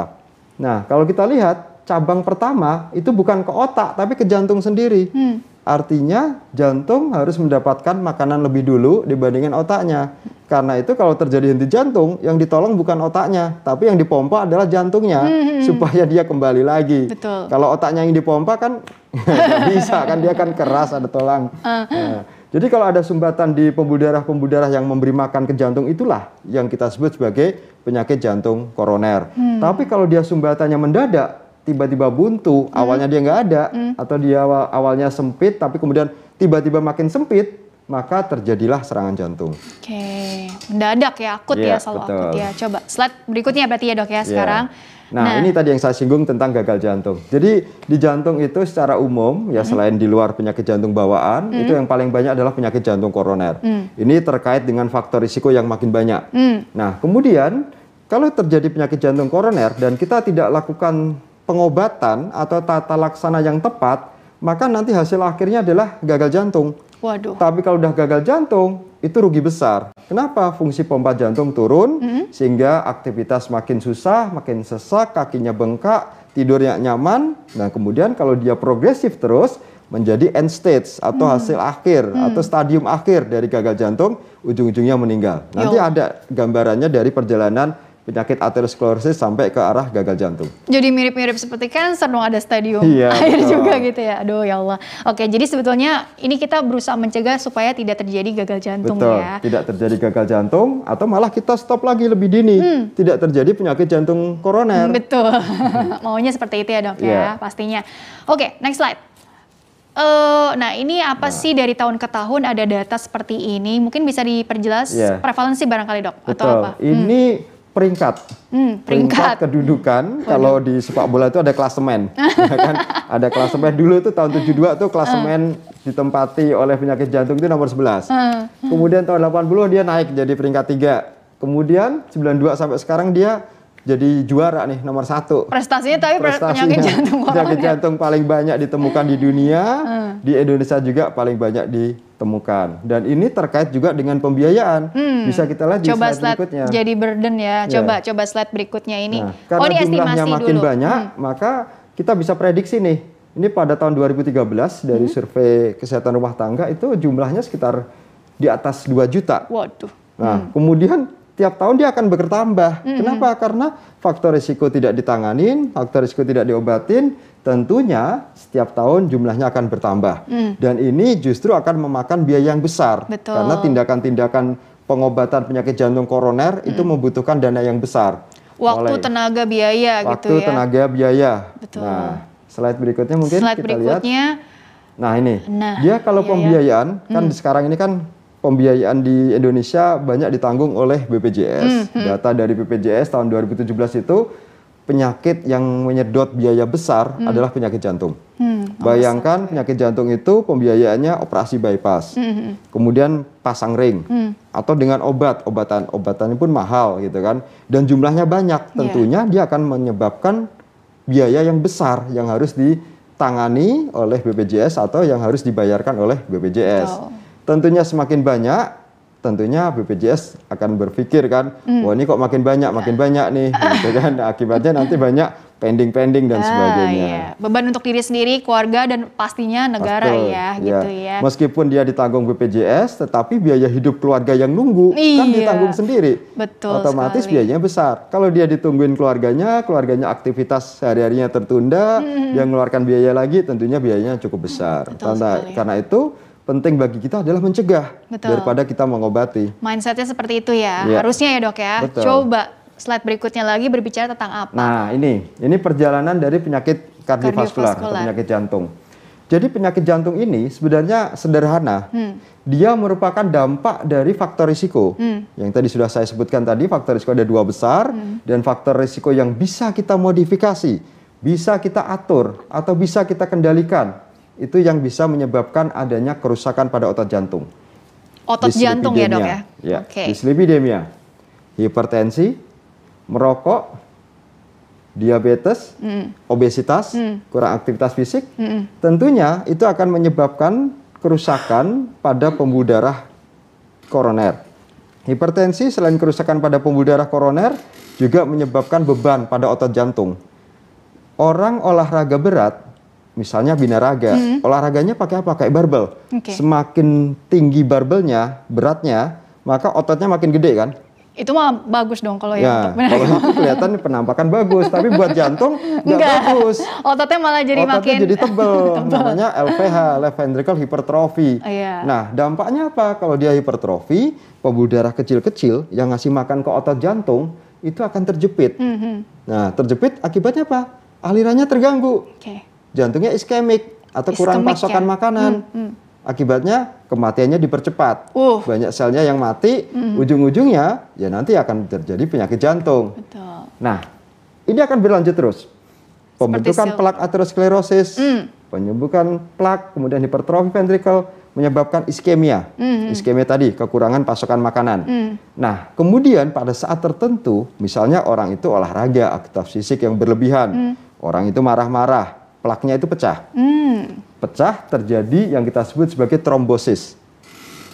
Speaker 2: Nah, kalau kita lihat cabang pertama itu bukan ke otak tapi ke jantung sendiri.
Speaker 1: Hmm.
Speaker 2: Artinya jantung harus mendapatkan makanan lebih dulu dibandingkan otaknya. Karena itu kalau terjadi henti jantung, yang ditolong bukan otaknya, tapi yang dipompa adalah jantungnya supaya dia kembali lagi.
Speaker 1: Hmm, Betul.
Speaker 2: Kalau otaknya yang dipompa kan bisa kan dia kan keras ada tulang.
Speaker 1: Ah.
Speaker 2: Nah, jadi kalau ada sumbatan di pembuluh darah-pembuluh darah yang memberi makan ke jantung itulah yang kita sebut sebagai penyakit jantung koroner.
Speaker 1: Hmm.
Speaker 2: Tapi kalau dia sumbatannya mendadak, tiba-tiba buntu, awalnya dia nggak ada, atau dia awal- awalnya sempit, tapi kemudian tiba-tiba makin sempit, maka terjadilah serangan jantung.
Speaker 1: Oke, mendadak ya, akut ya,
Speaker 2: Iya,
Speaker 1: selalu
Speaker 2: betul.
Speaker 1: akut ya. Coba slide berikutnya berarti ya dok ya
Speaker 2: Ya.
Speaker 1: sekarang.
Speaker 2: Nah, ini tadi yang saya singgung tentang gagal jantung. Jadi di jantung itu secara umum ya selain di luar penyakit jantung bawaan, itu yang paling banyak adalah penyakit jantung koroner. Ini terkait dengan faktor risiko yang makin banyak.
Speaker 1: Hmm.
Speaker 2: Nah, kemudian kalau terjadi penyakit jantung koroner dan kita tidak lakukan pengobatan atau tata laksana yang tepat, maka nanti hasil akhirnya adalah gagal jantung.
Speaker 1: Waduh.
Speaker 2: Tapi kalau udah gagal jantung, itu rugi besar. Kenapa? Fungsi pompa jantung turun, sehingga aktivitas makin susah, makin sesak, kakinya bengkak, tidurnya nyaman. Nah, kemudian kalau dia progresif terus, menjadi end stage atau hasil akhir atau stadium akhir dari gagal jantung, ujung-ujungnya meninggal. Nanti
Speaker 1: Yo.
Speaker 2: ada gambarannya dari perjalanan penyakit aterosklerosis sampai ke arah gagal jantung.
Speaker 1: Jadi mirip-mirip seperti cancer dong ada stadium
Speaker 2: Iya,
Speaker 1: air
Speaker 2: betul.
Speaker 1: juga gitu ya. Aduh ya Allah. Oke, jadi sebetulnya ini kita berusaha mencegah supaya tidak terjadi gagal jantung
Speaker 2: Betul,
Speaker 1: ya.
Speaker 2: tidak terjadi gagal jantung atau malah kita stop lagi lebih dini, tidak terjadi penyakit jantung koroner.
Speaker 1: Hmm, Betul. Maunya seperti itu ya dok ya,
Speaker 2: Iya.
Speaker 1: pastinya. Oke, next slide. Eh, nah ini apa sih dari tahun ke tahun ada data seperti ini? Mungkin bisa diperjelas
Speaker 2: Iya.
Speaker 1: prevalensi barangkali dok atau
Speaker 2: Betul.
Speaker 1: apa? Hmm.
Speaker 2: Peringkat.
Speaker 1: Hmm, peringkat.
Speaker 2: kedudukan kalau di sepak bola itu ada klasemen. ya kan? Ada klasemen dulu itu tahun 72 tuh klasemen ditempati oleh penyakit jantung itu nomor 11.
Speaker 1: Hmm.
Speaker 2: Kemudian tahun 80 dia naik jadi peringkat 3. Kemudian 92 sampai sekarang dia jadi juara nih nomor satu.
Speaker 1: Prestasinya tapi
Speaker 2: Prestasinya,
Speaker 1: penyakit jantung
Speaker 2: penyakit
Speaker 1: koroner.
Speaker 2: jantung paling banyak ditemukan di dunia, di Indonesia juga paling banyak ditemukan. Dan ini terkait juga dengan pembiayaan. Bisa kita lihat di
Speaker 1: Coba
Speaker 2: slide,
Speaker 1: slide
Speaker 2: berikutnya.
Speaker 1: jadi burden ya.
Speaker 2: Ya.
Speaker 1: Coba coba slide berikutnya ini.
Speaker 2: Nah,
Speaker 1: oh
Speaker 2: karena
Speaker 1: ini
Speaker 2: jumlahnya makin
Speaker 1: dulu.
Speaker 2: banyak,
Speaker 1: Hmm.
Speaker 2: maka kita bisa prediksi nih. Ini pada tahun 2013
Speaker 1: Hmm.
Speaker 2: dari survei kesehatan rumah tangga itu jumlahnya sekitar di atas 2 juta.
Speaker 1: Waduh.
Speaker 2: Nah, kemudian tiap tahun dia akan bertambah.
Speaker 1: Hmm.
Speaker 2: Kenapa? Karena faktor risiko tidak ditanganin, faktor risiko tidak diobatin, tentunya setiap tahun jumlahnya akan bertambah. Dan ini justru akan memakan biaya yang besar.
Speaker 1: Hmm. Betul.
Speaker 2: Karena tindakan-tindakan pengobatan penyakit jantung koroner itu membutuhkan dana yang besar.
Speaker 1: Hmm. Waktu,
Speaker 2: Mulai-
Speaker 1: tenaga, biaya
Speaker 2: waktu,
Speaker 1: gitu ya.
Speaker 2: tenaga, biaya.
Speaker 1: Betul.
Speaker 2: Nah, slide berikutnya mungkin
Speaker 1: slide
Speaker 2: kita lihat.
Speaker 1: berikutnya.
Speaker 2: Nah ini,
Speaker 1: Nah,
Speaker 2: dia kalau
Speaker 1: iya ya.
Speaker 2: pembiayaan kan sekarang ini kan pembiayaan di Indonesia banyak ditanggung oleh BPJS. Data dari BPJS tahun 2017 itu penyakit yang menyedot biaya besar adalah penyakit jantung.
Speaker 1: Hmm,
Speaker 2: Bayangkan penyakit jantung itu pembiayaannya operasi bypass, kemudian pasang ring, atau dengan obat, obatan obatannya pun mahal gitu kan, dan jumlahnya banyak. Tentunya dia akan menyebabkan biaya yang besar yang harus ditangani oleh BPJS atau yang harus dibayarkan oleh BPJS.
Speaker 1: Betul.
Speaker 2: Tentunya semakin banyak, tentunya BPJS akan berpikir kan, wah ini kok makin banyak, makin banyak nih, gitu kan. Akibatnya nanti banyak pending-pending dan
Speaker 1: Ah,
Speaker 2: sebagainya.
Speaker 1: iya. Beban untuk diri sendiri, keluarga dan pastinya negara
Speaker 2: Betul,
Speaker 1: ya, gitu ya.
Speaker 2: Meskipun dia ditanggung BPJS, tetapi biaya hidup keluarga yang nunggu kan
Speaker 1: Iya.
Speaker 2: ditanggung sendiri.
Speaker 1: Betul
Speaker 2: Otomatis
Speaker 1: sekali.
Speaker 2: biayanya besar. Kalau dia ditungguin keluarganya, keluarganya aktivitas sehari-harinya tertunda, dia mengeluarkan biaya lagi, tentunya biayanya cukup besar.
Speaker 1: Betul sekali.
Speaker 2: karena itu penting bagi kita adalah mencegah
Speaker 1: Betul.
Speaker 2: daripada kita mengobati.
Speaker 1: Mindsetnya seperti itu ya,
Speaker 2: Iya.
Speaker 1: harusnya ya dok ya.
Speaker 2: Betul.
Speaker 1: Coba slide berikutnya lagi berbicara tentang apa?
Speaker 2: Nah, ini ini perjalanan dari penyakit kardiovaskular, atau penyakit jantung. Jadi penyakit jantung ini sebenarnya sederhana.
Speaker 1: Hmm.
Speaker 2: Dia merupakan dampak dari faktor risiko.
Speaker 1: Hmm.
Speaker 2: Yang tadi sudah saya sebutkan tadi, faktor risiko ada dua besar
Speaker 1: Hmm.
Speaker 2: dan faktor risiko yang bisa kita modifikasi, bisa kita atur atau bisa kita kendalikan. Itu yang bisa menyebabkan adanya kerusakan pada otot jantung.
Speaker 1: Otot jantung ya dok ya.
Speaker 2: Ya,
Speaker 1: Oke.
Speaker 2: dislipidemia, hipertensi, merokok, diabetes, obesitas, kurang aktivitas fisik, tentunya itu akan menyebabkan kerusakan pada pembuluh darah koroner. Hipertensi selain kerusakan pada pembuluh darah koroner juga menyebabkan beban pada otot jantung. Orang olahraga berat, misalnya binaraga, olahraganya pakai apa? Kayak barbel.
Speaker 1: Oke.
Speaker 2: Semakin tinggi barbelnya, beratnya, maka ototnya makin gede kan?
Speaker 1: Itu mah bagus dong kalau yang
Speaker 2: Ya,
Speaker 1: untuk benar.
Speaker 2: kalau itu kelihatan penampakan bagus, tapi buat jantung nggak
Speaker 1: Enggak.
Speaker 2: bagus.
Speaker 1: Ototnya malah jadi
Speaker 2: Ototnya
Speaker 1: makin
Speaker 2: jadi tebel, namanya LVH, left ventricle hypertrophy.
Speaker 1: Iya.
Speaker 2: Nah, dampaknya apa? Kalau dia hipertrofi, pembuluh darah kecil-kecil yang ngasih makan ke otot jantung itu akan terjepit.
Speaker 1: Mhm.
Speaker 2: Nah, terjepit akibatnya apa? Alirannya terganggu.
Speaker 1: Oke.
Speaker 2: Jantungnya iskemik atau kurang
Speaker 1: Iskemik
Speaker 2: pasokan
Speaker 1: ya?
Speaker 2: makanan. Akibatnya kematiannya dipercepat.
Speaker 1: Uh.
Speaker 2: Banyak selnya yang mati, ujung-ujungnya ya nanti akan terjadi penyakit jantung.
Speaker 1: Betul.
Speaker 2: Nah, ini akan berlanjut terus. Pembentukan plak aterosklerosis,
Speaker 1: Hmm.
Speaker 2: penyembuhan plak, kemudian hipertrofi ventricle menyebabkan iskemia.
Speaker 1: Hmm,
Speaker 2: Iskemia tadi kekurangan pasokan makanan. Nah, kemudian pada saat tertentu, misalnya orang itu olahraga, aktivitas fisik yang berlebihan, orang itu marah-marah, plaknya itu pecah.
Speaker 1: Hmm.
Speaker 2: Pecah terjadi yang kita sebut sebagai trombosis.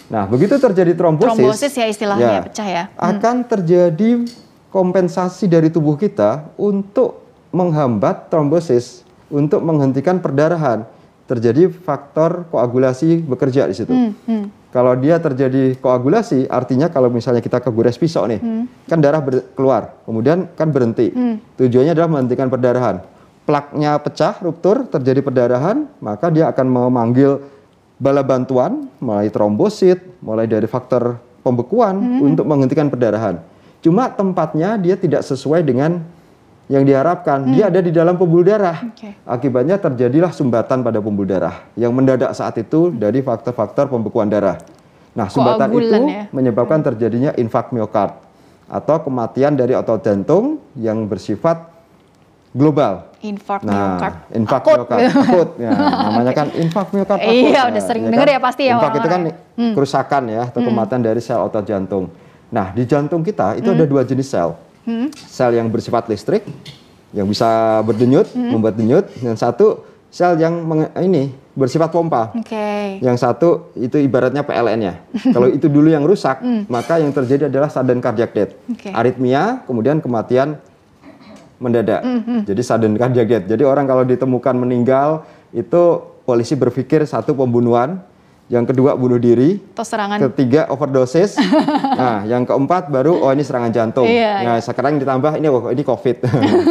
Speaker 2: Nah, begitu terjadi trombosis,
Speaker 1: Trombosis ya istilahnya, pecah ya.
Speaker 2: akan terjadi kompensasi dari tubuh kita untuk menghambat trombosis, untuk menghentikan perdarahan. Terjadi faktor koagulasi bekerja di situ.
Speaker 1: Hmm.
Speaker 2: Kalau dia terjadi koagulasi, artinya kalau misalnya kita kegores pisau nih, kan darah keluar, kemudian kan berhenti. Tujuannya adalah menghentikan perdarahan. Plaknya pecah, ruptur, terjadi perdarahan, maka dia akan memanggil bala bantuan, mulai trombosit, mulai dari faktor pembekuan untuk menghentikan perdarahan. Cuma tempatnya dia tidak sesuai dengan yang diharapkan. Dia ada di dalam pembuluh darah.
Speaker 1: Oke.
Speaker 2: Akibatnya terjadilah sumbatan pada pembuluh darah yang mendadak saat itu dari faktor-faktor pembekuan darah. Nah, sumbatan itu
Speaker 1: ya.
Speaker 2: menyebabkan terjadinya infak miokard atau kematian dari otot jantung yang bersifat global.
Speaker 1: Infark
Speaker 2: Nah,
Speaker 1: miokard
Speaker 2: infak
Speaker 1: akut.
Speaker 2: miokard akut. Ya, namanya kan infak miokard akut.
Speaker 1: Iya,
Speaker 2: Nah,
Speaker 1: udah sering
Speaker 2: ya
Speaker 1: denger
Speaker 2: kan?
Speaker 1: ya pasti ya
Speaker 2: Infak itu kan
Speaker 1: orang-orang Hmm.
Speaker 2: kerusakan ya atau kematian dari sel otot jantung. Nah, di jantung kita itu
Speaker 1: Hmm.
Speaker 2: ada dua jenis sel. Sel yang bersifat listrik yang bisa berdenyut,
Speaker 1: Hmm.
Speaker 2: membuat denyut, dan satu sel yang ini bersifat pompa.
Speaker 1: Oke.
Speaker 2: Yang satu itu ibaratnya PLN-nya. Kalau itu dulu yang rusak, maka yang terjadi adalah sudden cardiac death.
Speaker 1: Hmm. Oke.
Speaker 2: Aritmia, kemudian kematian mendadak.
Speaker 1: Hmm,
Speaker 2: Jadi sudden cardiac death. Jadi orang kalau ditemukan meninggal itu polisi berpikir satu pembunuhan, yang kedua bunuh diri,
Speaker 1: Atau serangan
Speaker 2: ketiga overdosis, nah yang keempat baru oh ini serangan jantung.
Speaker 1: Iya,
Speaker 2: nah sekarang ditambah ini oh, ini COVID.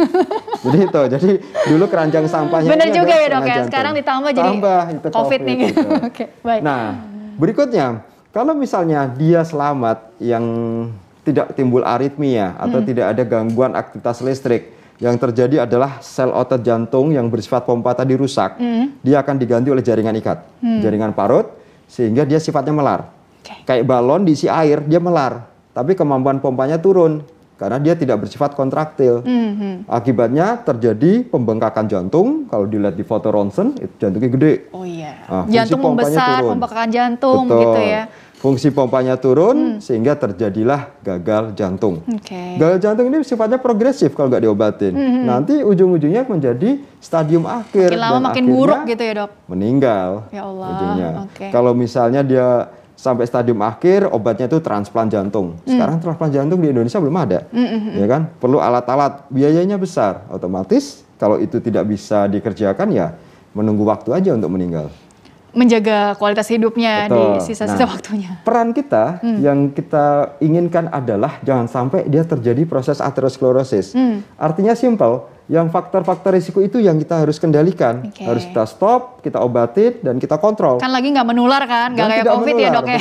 Speaker 2: jadi itu, jadi dulu keranjang sampahnya
Speaker 1: Bener
Speaker 2: ini
Speaker 1: juga ya dok ya.
Speaker 2: jantung.
Speaker 1: Sekarang ditambah jadi
Speaker 2: Tambah, itu
Speaker 1: COVID, nih.
Speaker 2: gitu.
Speaker 1: Oke, baik.
Speaker 2: Nah, berikutnya, kalau misalnya dia selamat yang tidak timbul aritmia atau
Speaker 1: Hmm.
Speaker 2: tidak ada gangguan aktivitas listrik, yang terjadi adalah sel otot jantung yang bersifat pompa tadi rusak,
Speaker 1: Hmm.
Speaker 2: dia akan diganti oleh jaringan ikat, jaringan parut, sehingga dia sifatnya melar.
Speaker 1: Oke.
Speaker 2: Kayak balon diisi air, dia melar, tapi kemampuan pompanya turun karena dia tidak bersifat kontraktil.
Speaker 1: Mhm.
Speaker 2: Akibatnya terjadi pembengkakan jantung. Kalau dilihat di foto ronsen, itu jantungnya gede.
Speaker 1: Oh iya.
Speaker 2: Ah, fungsi
Speaker 1: jantung membesar,
Speaker 2: turun.
Speaker 1: pembekakan jantung
Speaker 2: Betul.
Speaker 1: gitu ya. Hmm.
Speaker 2: Fungsi pompanya turun sehingga terjadilah gagal jantung.
Speaker 1: Oke.
Speaker 2: Gagal jantung ini sifatnya progresif kalau nggak diobatin. Nanti ujung-ujungnya menjadi stadium akhir.
Speaker 1: Hmm, Makin lama
Speaker 2: dan
Speaker 1: makin buruk gitu ya dok.
Speaker 2: Meninggal.
Speaker 1: Ya Allah,
Speaker 2: Ujungnya.
Speaker 1: oke.
Speaker 2: Kalau misalnya dia sampai stadium akhir, obatnya itu transplant jantung.
Speaker 1: Hmm.
Speaker 2: Sekarang transplant jantung di Indonesia belum ada, ya kan? Perlu alat-alat, biayanya besar. Otomatis kalau itu tidak bisa dikerjakan ya menunggu waktu aja untuk meninggal.
Speaker 1: Menjaga kualitas hidupnya
Speaker 2: Betul.
Speaker 1: di sisa-sisa
Speaker 2: Nah,
Speaker 1: waktunya.
Speaker 2: Peran kita
Speaker 1: Hmm.
Speaker 2: yang kita inginkan adalah jangan sampai dia terjadi proses aterosklerosis.
Speaker 1: Hmm.
Speaker 2: Artinya simpel, yang faktor-faktor risiko itu yang kita harus kendalikan.
Speaker 1: Oke.
Speaker 2: Harus kita stop, kita obatin, dan kita kontrol.
Speaker 1: Kan lagi nggak menular kan, nggak kayak COVID ya
Speaker 2: menular,
Speaker 1: dok ya.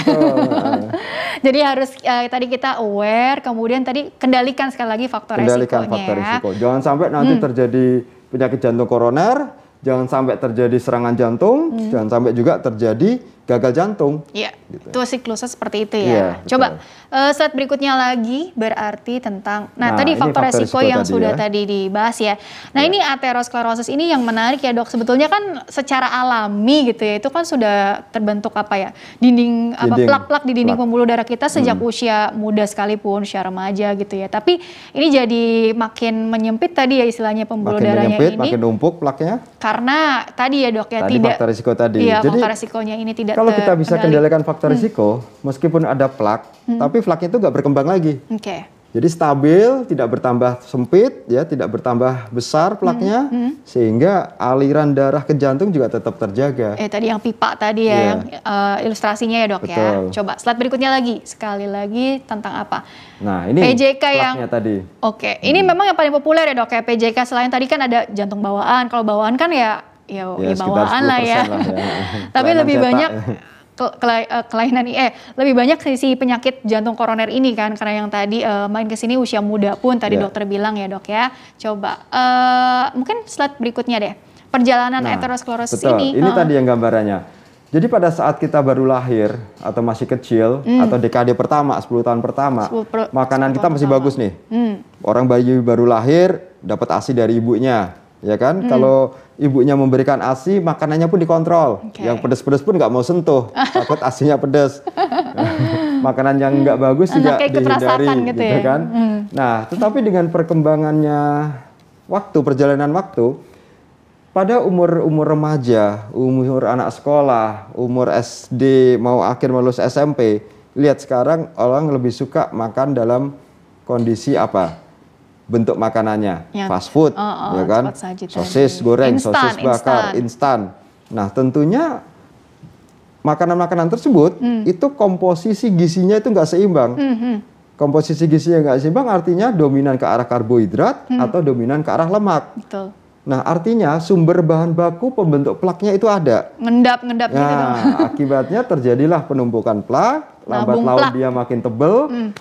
Speaker 1: Jadi harus eh, tadi kita aware, kemudian tadi kendalikan sekali lagi faktor
Speaker 2: Kendalikan
Speaker 1: resikonya.
Speaker 2: faktor
Speaker 1: ya.
Speaker 2: risiko. Jangan sampai nanti
Speaker 1: Hmm.
Speaker 2: terjadi penyakit jantung koroner, jangan sampai terjadi serangan jantung,
Speaker 1: Hmm.
Speaker 2: jangan sampai juga terjadi gagal jantung.
Speaker 1: Iya,
Speaker 2: Gitu.
Speaker 1: itu siklusnya seperti itu ya.
Speaker 2: betul.
Speaker 1: Coba eh, slide berikutnya lagi berarti tentang, nah,
Speaker 2: Nah,
Speaker 1: tadi faktor,
Speaker 2: faktor
Speaker 1: resiko
Speaker 2: risiko
Speaker 1: yang
Speaker 2: tadi
Speaker 1: sudah
Speaker 2: ya.
Speaker 1: tadi dibahas ya. Nah ini aterosklerosis ini yang menarik ya dok. Sebetulnya kan secara alami gitu ya, itu kan sudah terbentuk apa ya dinding apa
Speaker 2: Dinding.
Speaker 1: plak-plak di dinding
Speaker 2: Plak.
Speaker 1: pembuluh darah kita sejak usia muda sekalipun, usia remaja gitu ya. Tapi ini jadi makin menyempit tadi ya istilahnya pembuluh
Speaker 2: Makin
Speaker 1: darahnya
Speaker 2: menyempit,
Speaker 1: ini
Speaker 2: makin numpuk plaknya.
Speaker 1: karena tadi ya dok ya
Speaker 2: Tadi
Speaker 1: tidak
Speaker 2: faktor risiko tadi.
Speaker 1: Iya,
Speaker 2: Jadi,
Speaker 1: faktor resikonya ini tidak
Speaker 2: Kalau kita bisa kendalikan faktor risiko, meskipun ada plak, tapi plaknya itu nggak berkembang lagi.
Speaker 1: Oke.
Speaker 2: Jadi stabil, tidak bertambah sempit, ya, tidak bertambah besar plaknya, sehingga aliran darah ke jantung juga tetap terjaga.
Speaker 1: Eh tadi yang pipa tadi ya,
Speaker 2: Iya.
Speaker 1: yang eh, ilustrasinya ya dok
Speaker 2: Betul.
Speaker 1: ya. Coba slide berikutnya lagi, sekali lagi tentang apa?
Speaker 2: Nah, ini
Speaker 1: PJK yang-
Speaker 2: plaknya tadi.
Speaker 1: Oke, ini memang yang paling populer ya dok ya PJK. Selain tadi kan ada jantung bawaan. Kalau bawaan kan ya, ya,
Speaker 2: Ya,
Speaker 1: ya bawaan lah ya.
Speaker 2: 10% lah ya.
Speaker 1: Tapi lebih
Speaker 2: cetak.
Speaker 1: banyak eh, kelainan eh lebih banyak sisi penyakit jantung koroner ini kan karena yang tadi eh, main ke sini usia muda pun tadi
Speaker 2: Ya.
Speaker 1: dokter bilang ya dok ya. Coba eh, mungkin slide berikutnya deh. Perjalanan
Speaker 2: Nah,
Speaker 1: aterosklerosis
Speaker 2: betul.
Speaker 1: ini.
Speaker 2: Ini
Speaker 1: eh,
Speaker 2: tadi yang gambarannya. Jadi pada saat kita baru lahir atau masih kecil atau dekade pertama, 10 tahun pertama,
Speaker 1: 10 per-
Speaker 2: makanan
Speaker 1: 10
Speaker 2: kita masih
Speaker 1: pertama.
Speaker 2: bagus nih.
Speaker 1: Hmm.
Speaker 2: Orang bayi baru lahir dapat ASI dari ibunya, ya kan? Kalau ibunya memberikan ASI, makanannya pun dikontrol.
Speaker 1: Oke.
Speaker 2: Yang pedes-pedes pun nggak mau sentuh, takut ASINya pedes. Makanan yang nggak bagus juga dihindari,
Speaker 1: rasakan gitu ya.
Speaker 2: kan? Nah, tetapi dengan perkembangannya waktu, perjalanan waktu, pada umur umur remaja, umur anak sekolah, umur SD mau akhir lulus SMP, lihat sekarang orang lebih suka makan dalam kondisi apa? Bentuk makanannya
Speaker 1: Yang-
Speaker 2: fast food,
Speaker 1: oh, oh,
Speaker 2: ya kan?
Speaker 1: saji tadi.
Speaker 2: Sosis goreng,
Speaker 1: Instan,
Speaker 2: sosis bakar, instan. Nah, tentunya makanan-makanan tersebut
Speaker 1: Hmm.
Speaker 2: itu komposisi gizinya itu nggak seimbang. Komposisi gizinya nggak seimbang artinya dominan ke arah karbohidrat
Speaker 1: Hmm.
Speaker 2: atau dominan ke arah lemak.
Speaker 1: Betul.
Speaker 2: Nah, artinya sumber bahan baku pembentuk plaknya itu ada.
Speaker 1: Ngendap-ngendap gitu dong.
Speaker 2: Nah, akibatnya terjadilah penumpukan plak, lambat laun
Speaker 1: plak. Hmm.
Speaker 2: dia makin tebel.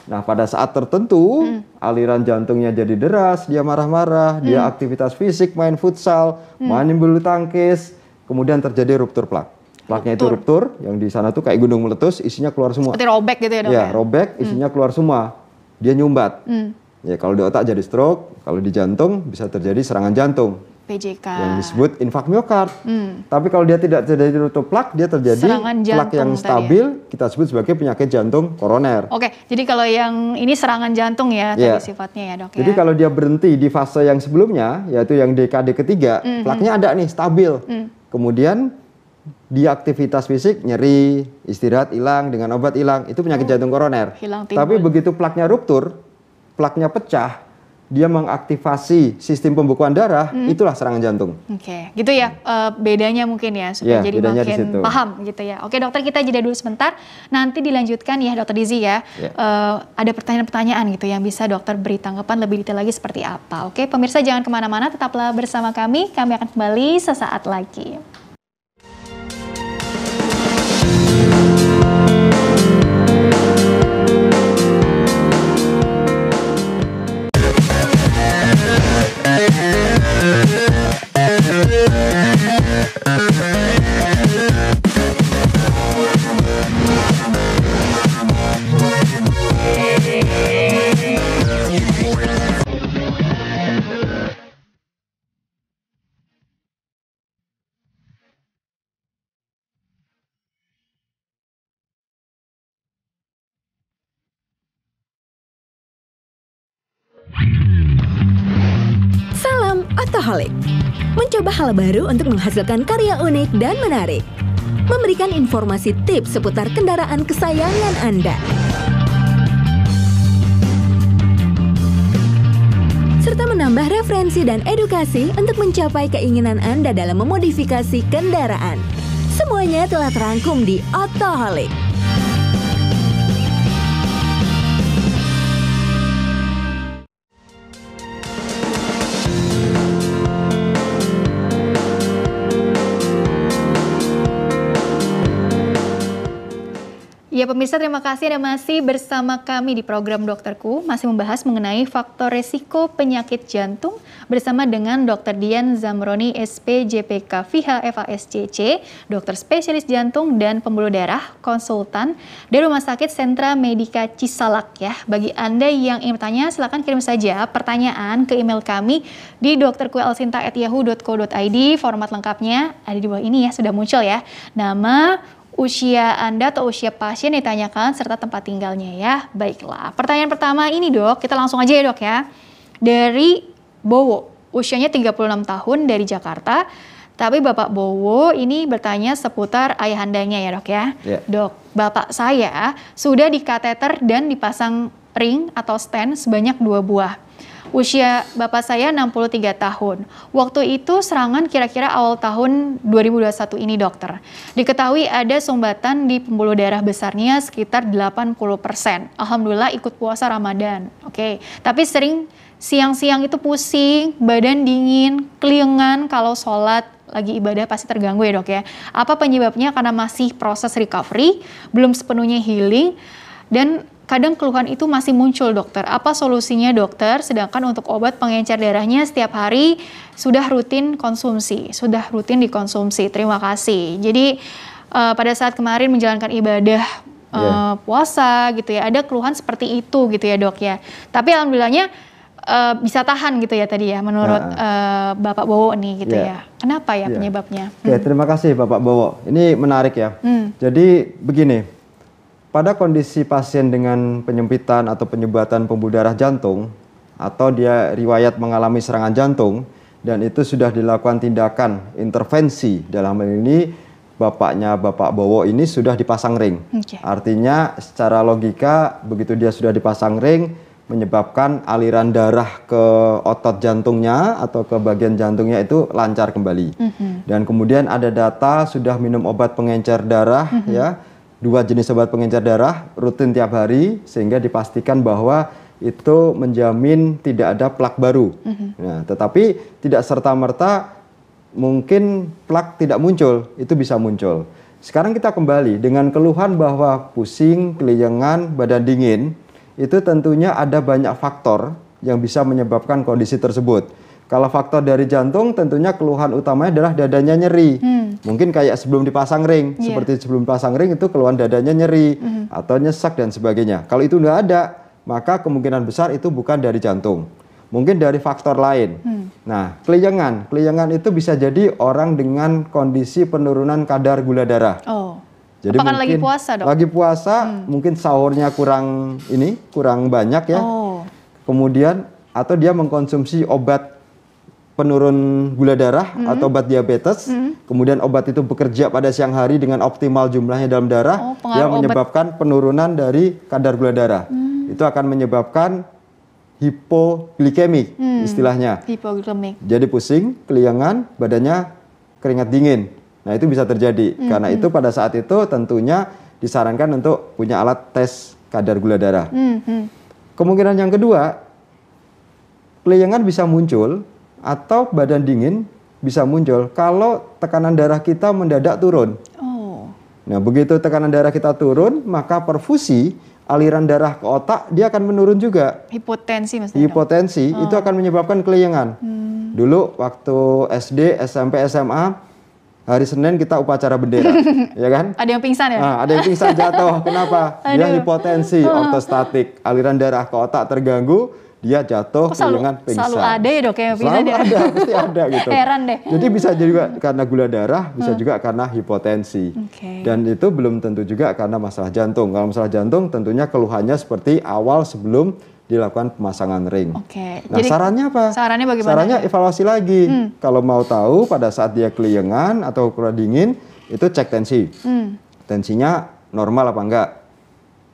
Speaker 2: Nah, pada saat tertentu, aliran jantungnya jadi deras, dia marah-marah,
Speaker 1: Hmm.
Speaker 2: dia aktivitas fisik, main futsal, main bulu tangkis, kemudian terjadi ruptur plak. Plaknya itu ruptur, yang di sana tuh kayak gunung meletus, isinya keluar semua.
Speaker 1: Seperti robek gitu ya dok
Speaker 2: Ya,
Speaker 1: ya?
Speaker 2: robek, isinya keluar semua. dia nyumbat.
Speaker 1: Hmm.
Speaker 2: Ya kalau di otak jadi stroke, kalau di jantung bisa terjadi serangan jantung
Speaker 1: PJK.
Speaker 2: yang disebut infak miokard.
Speaker 1: Hmm.
Speaker 2: Tapi kalau dia tidak terjadi rute plak, dia terjadi plak yang
Speaker 1: ya.
Speaker 2: stabil, kita sebut sebagai penyakit jantung koroner.
Speaker 1: Oke, jadi kalau yang ini serangan jantung ya
Speaker 2: Iya.
Speaker 1: tadi sifatnya ya dok
Speaker 2: Jadi
Speaker 1: ya.
Speaker 2: kalau dia berhenti di fase yang sebelumnya, yaitu yang dekade ketiga,
Speaker 1: Mhm.
Speaker 2: plaknya ada nih stabil.
Speaker 1: Mm.
Speaker 2: Kemudian di aktivitas fisik nyeri, istirahat hilang dengan obat hilang, itu penyakit jantung koroner.
Speaker 1: Oh, hilang
Speaker 2: Tapi begitu plaknya ruptur, plaknya pecah, dia mengaktifasi sistem pembukuan darah,
Speaker 1: Mm.
Speaker 2: itulah serangan jantung.
Speaker 1: Oke, gitu ya eh, bedanya mungkin ya supaya
Speaker 2: Iya,
Speaker 1: jadi makin paham gitu ya. Oke dokter kita jeda dulu sebentar, nanti dilanjutkan ya dokter Dizi ya.
Speaker 2: Iya.
Speaker 1: Eh, ada pertanyaan-pertanyaan gitu yang bisa dokter beri tanggapan lebih detail lagi seperti apa. Oke pemirsa jangan ke mana-mana, tetaplah bersama kami. Kami akan kembali sesaat lagi.
Speaker 5: Otoholic. Mencoba hal baru untuk menghasilkan karya unik dan menarik. Memberikan informasi tips seputar kendaraan kesayangan Anda. Serta menambah referensi dan edukasi untuk mencapai keinginan Anda dalam memodifikasi kendaraan. Semuanya telah terangkum di Otoholic.
Speaker 1: Ya pemirsa terima kasih Anda masih bersama kami di program Dokterku masih membahas mengenai faktor resiko penyakit jantung bersama dengan Dr. Dian Zamroni SP JPK VH FASCC, dokter spesialis jantung dan pembuluh darah, konsultan dari Rumah Sakit Sentra Medika Cisalak ya. Bagi Anda yang ingin bertanya silakan kirim saja pertanyaan ke email kami di dokterkuelsinta@yahoo.co.id. Format lengkapnya ada di bawah ini ya sudah muncul ya. Nama usia Anda atau usia pasien ditanyakan serta tempat tinggalnya ya. Baiklah, pertanyaan pertama ini dok, kita langsung aja ya dok ya. Dari Bowo, usianya 36 tahun dari Jakarta. Tapi Bapak Bowo ini bertanya seputar ayahandanya ya dok ya.
Speaker 2: Ya.
Speaker 1: Dok, Bapak saya sudah dikateter dan dipasang ring atau stent sebanyak dua buah. Usia bapak saya 63 tahun. Waktu itu serangan kira-kira awal tahun 2021 ini dokter. Diketahui ada sumbatan di pembuluh darah besarnya sekitar 80%. Alhamdulillah ikut puasa Ramadan. Oke, tapi sering siang-siang itu pusing, badan dingin, keliengan kalau sholat lagi ibadah pasti terganggu ya dok ya. Apa penyebabnya? Karena masih proses recovery, belum sepenuhnya healing, dan kadang keluhan itu masih muncul dokter. Apa solusinya dokter? Sedangkan untuk obat pengencer darahnya setiap hari sudah rutin konsumsi, sudah rutin dikonsumsi. Terima kasih. Jadi eh, pada saat kemarin menjalankan ibadah eh,
Speaker 2: Iya.
Speaker 1: puasa gitu ya, ada keluhan seperti itu gitu ya dok ya. Tapi alhamdulillahnya eh, bisa tahan gitu ya tadi ya menurut eh, Bapak Bowo nih gitu
Speaker 2: Iya.
Speaker 1: ya. Kenapa ya
Speaker 2: Iya.
Speaker 1: penyebabnya?
Speaker 2: Oke, terima kasih Bapak Bowo. Ini menarik ya.
Speaker 1: Hmm.
Speaker 2: Jadi begini, pada kondisi pasien dengan penyempitan atau penyumbatan pembuluh darah jantung atau dia riwayat mengalami serangan jantung dan itu sudah dilakukan tindakan intervensi dalam hal ini bapaknya Bapak Bowo ini sudah dipasang ring.
Speaker 1: Oke.
Speaker 2: Artinya secara logika begitu dia sudah dipasang ring menyebabkan aliran darah ke otot jantungnya atau ke bagian jantungnya itu lancar kembali. Dan kemudian ada data sudah minum obat pengencer darah ya, dua jenis obat pengencer darah rutin tiap hari sehingga dipastikan bahwa itu menjamin tidak ada plak baru. Nah, tetapi tidak serta merta mungkin plak tidak muncul, itu bisa muncul. Sekarang kita kembali dengan keluhan bahwa pusing, keliengan, badan dingin, itu tentunya ada banyak faktor yang bisa menyebabkan kondisi tersebut. Kalau faktor dari jantung tentunya keluhan utamanya adalah dadanya nyeri. Mungkin kayak sebelum dipasang ring,
Speaker 1: Iya.
Speaker 2: seperti sebelum pasang ring itu keluhan dadanya nyeri atau nyesak dan sebagainya. Kalau itu nggak ada, maka kemungkinan besar itu bukan dari jantung. Mungkin dari faktor lain. Nah, keliengan. Keliengan itu bisa jadi orang dengan kondisi penurunan kadar gula darah.
Speaker 1: Oh.
Speaker 2: Jadi
Speaker 1: Apakah lagi
Speaker 2: mungkin
Speaker 1: puasa, Dok?
Speaker 2: Lagi puasa, mungkin sahurnya kurang ini, kurang banyak ya.
Speaker 1: Oh.
Speaker 2: Kemudian atau dia mengkonsumsi obat penurun gula darah
Speaker 1: Hmm.
Speaker 2: atau obat diabetes. Kemudian obat itu bekerja pada siang hari dengan optimal jumlahnya dalam darah
Speaker 1: Oh,
Speaker 2: yang
Speaker 1: obat.
Speaker 2: menyebabkan penurunan dari kadar gula darah.
Speaker 1: Hmm.
Speaker 2: Itu akan menyebabkan hipoglikemi
Speaker 1: Hmm.
Speaker 2: istilahnya.
Speaker 1: Hipoglikemik.
Speaker 2: Jadi pusing, keliangan, badannya keringat dingin. Nah, itu bisa terjadi.
Speaker 1: Hmm,
Speaker 2: Karena itu pada saat itu tentunya disarankan untuk punya alat tes kadar gula darah.
Speaker 1: Hmm, hmm.
Speaker 2: Kemungkinan yang kedua, keliangan bisa muncul atau badan dingin bisa muncul kalau tekanan darah kita mendadak turun.
Speaker 1: Oh.
Speaker 2: Nah, begitu tekanan darah kita turun, maka perfusi aliran darah ke otak dia akan menurun juga.
Speaker 1: Hipotensi maksudnya.
Speaker 2: Hipotensi itu akan menyebabkan keliengan. Dulu waktu SD, SMP, SMA, hari Senin kita upacara bendera, ya kan?
Speaker 1: Ada yang pingsan ya?
Speaker 2: Nah, ada yang pingsan jatuh. Kenapa? Dia hipotensi, ortostatik, aliran darah ke otak terganggu, dia jatuh,
Speaker 1: Kok selalu,
Speaker 2: keliengan, pingsan.
Speaker 1: selalu ada ya dok pingsan
Speaker 2: Selalu
Speaker 1: ya?
Speaker 2: ada, pasti ada gitu.
Speaker 1: Heran deh.
Speaker 2: Jadi bisa juga karena gula darah, bisa juga karena hipotensi.
Speaker 1: Oke.
Speaker 2: Dan itu belum tentu juga karena masalah jantung. Kalau masalah jantung tentunya keluhannya seperti awal sebelum dilakukan pemasangan ring.
Speaker 1: Oke.
Speaker 2: Nah, sarannya apa?
Speaker 1: Sarannya bagaimana? Hmm.
Speaker 2: Sarannya evaluasi lagi. Kalau mau tahu pada saat dia keliengan atau kurang dingin, itu cek tensi.
Speaker 1: Hmm.
Speaker 2: Tensinya normal apa enggak?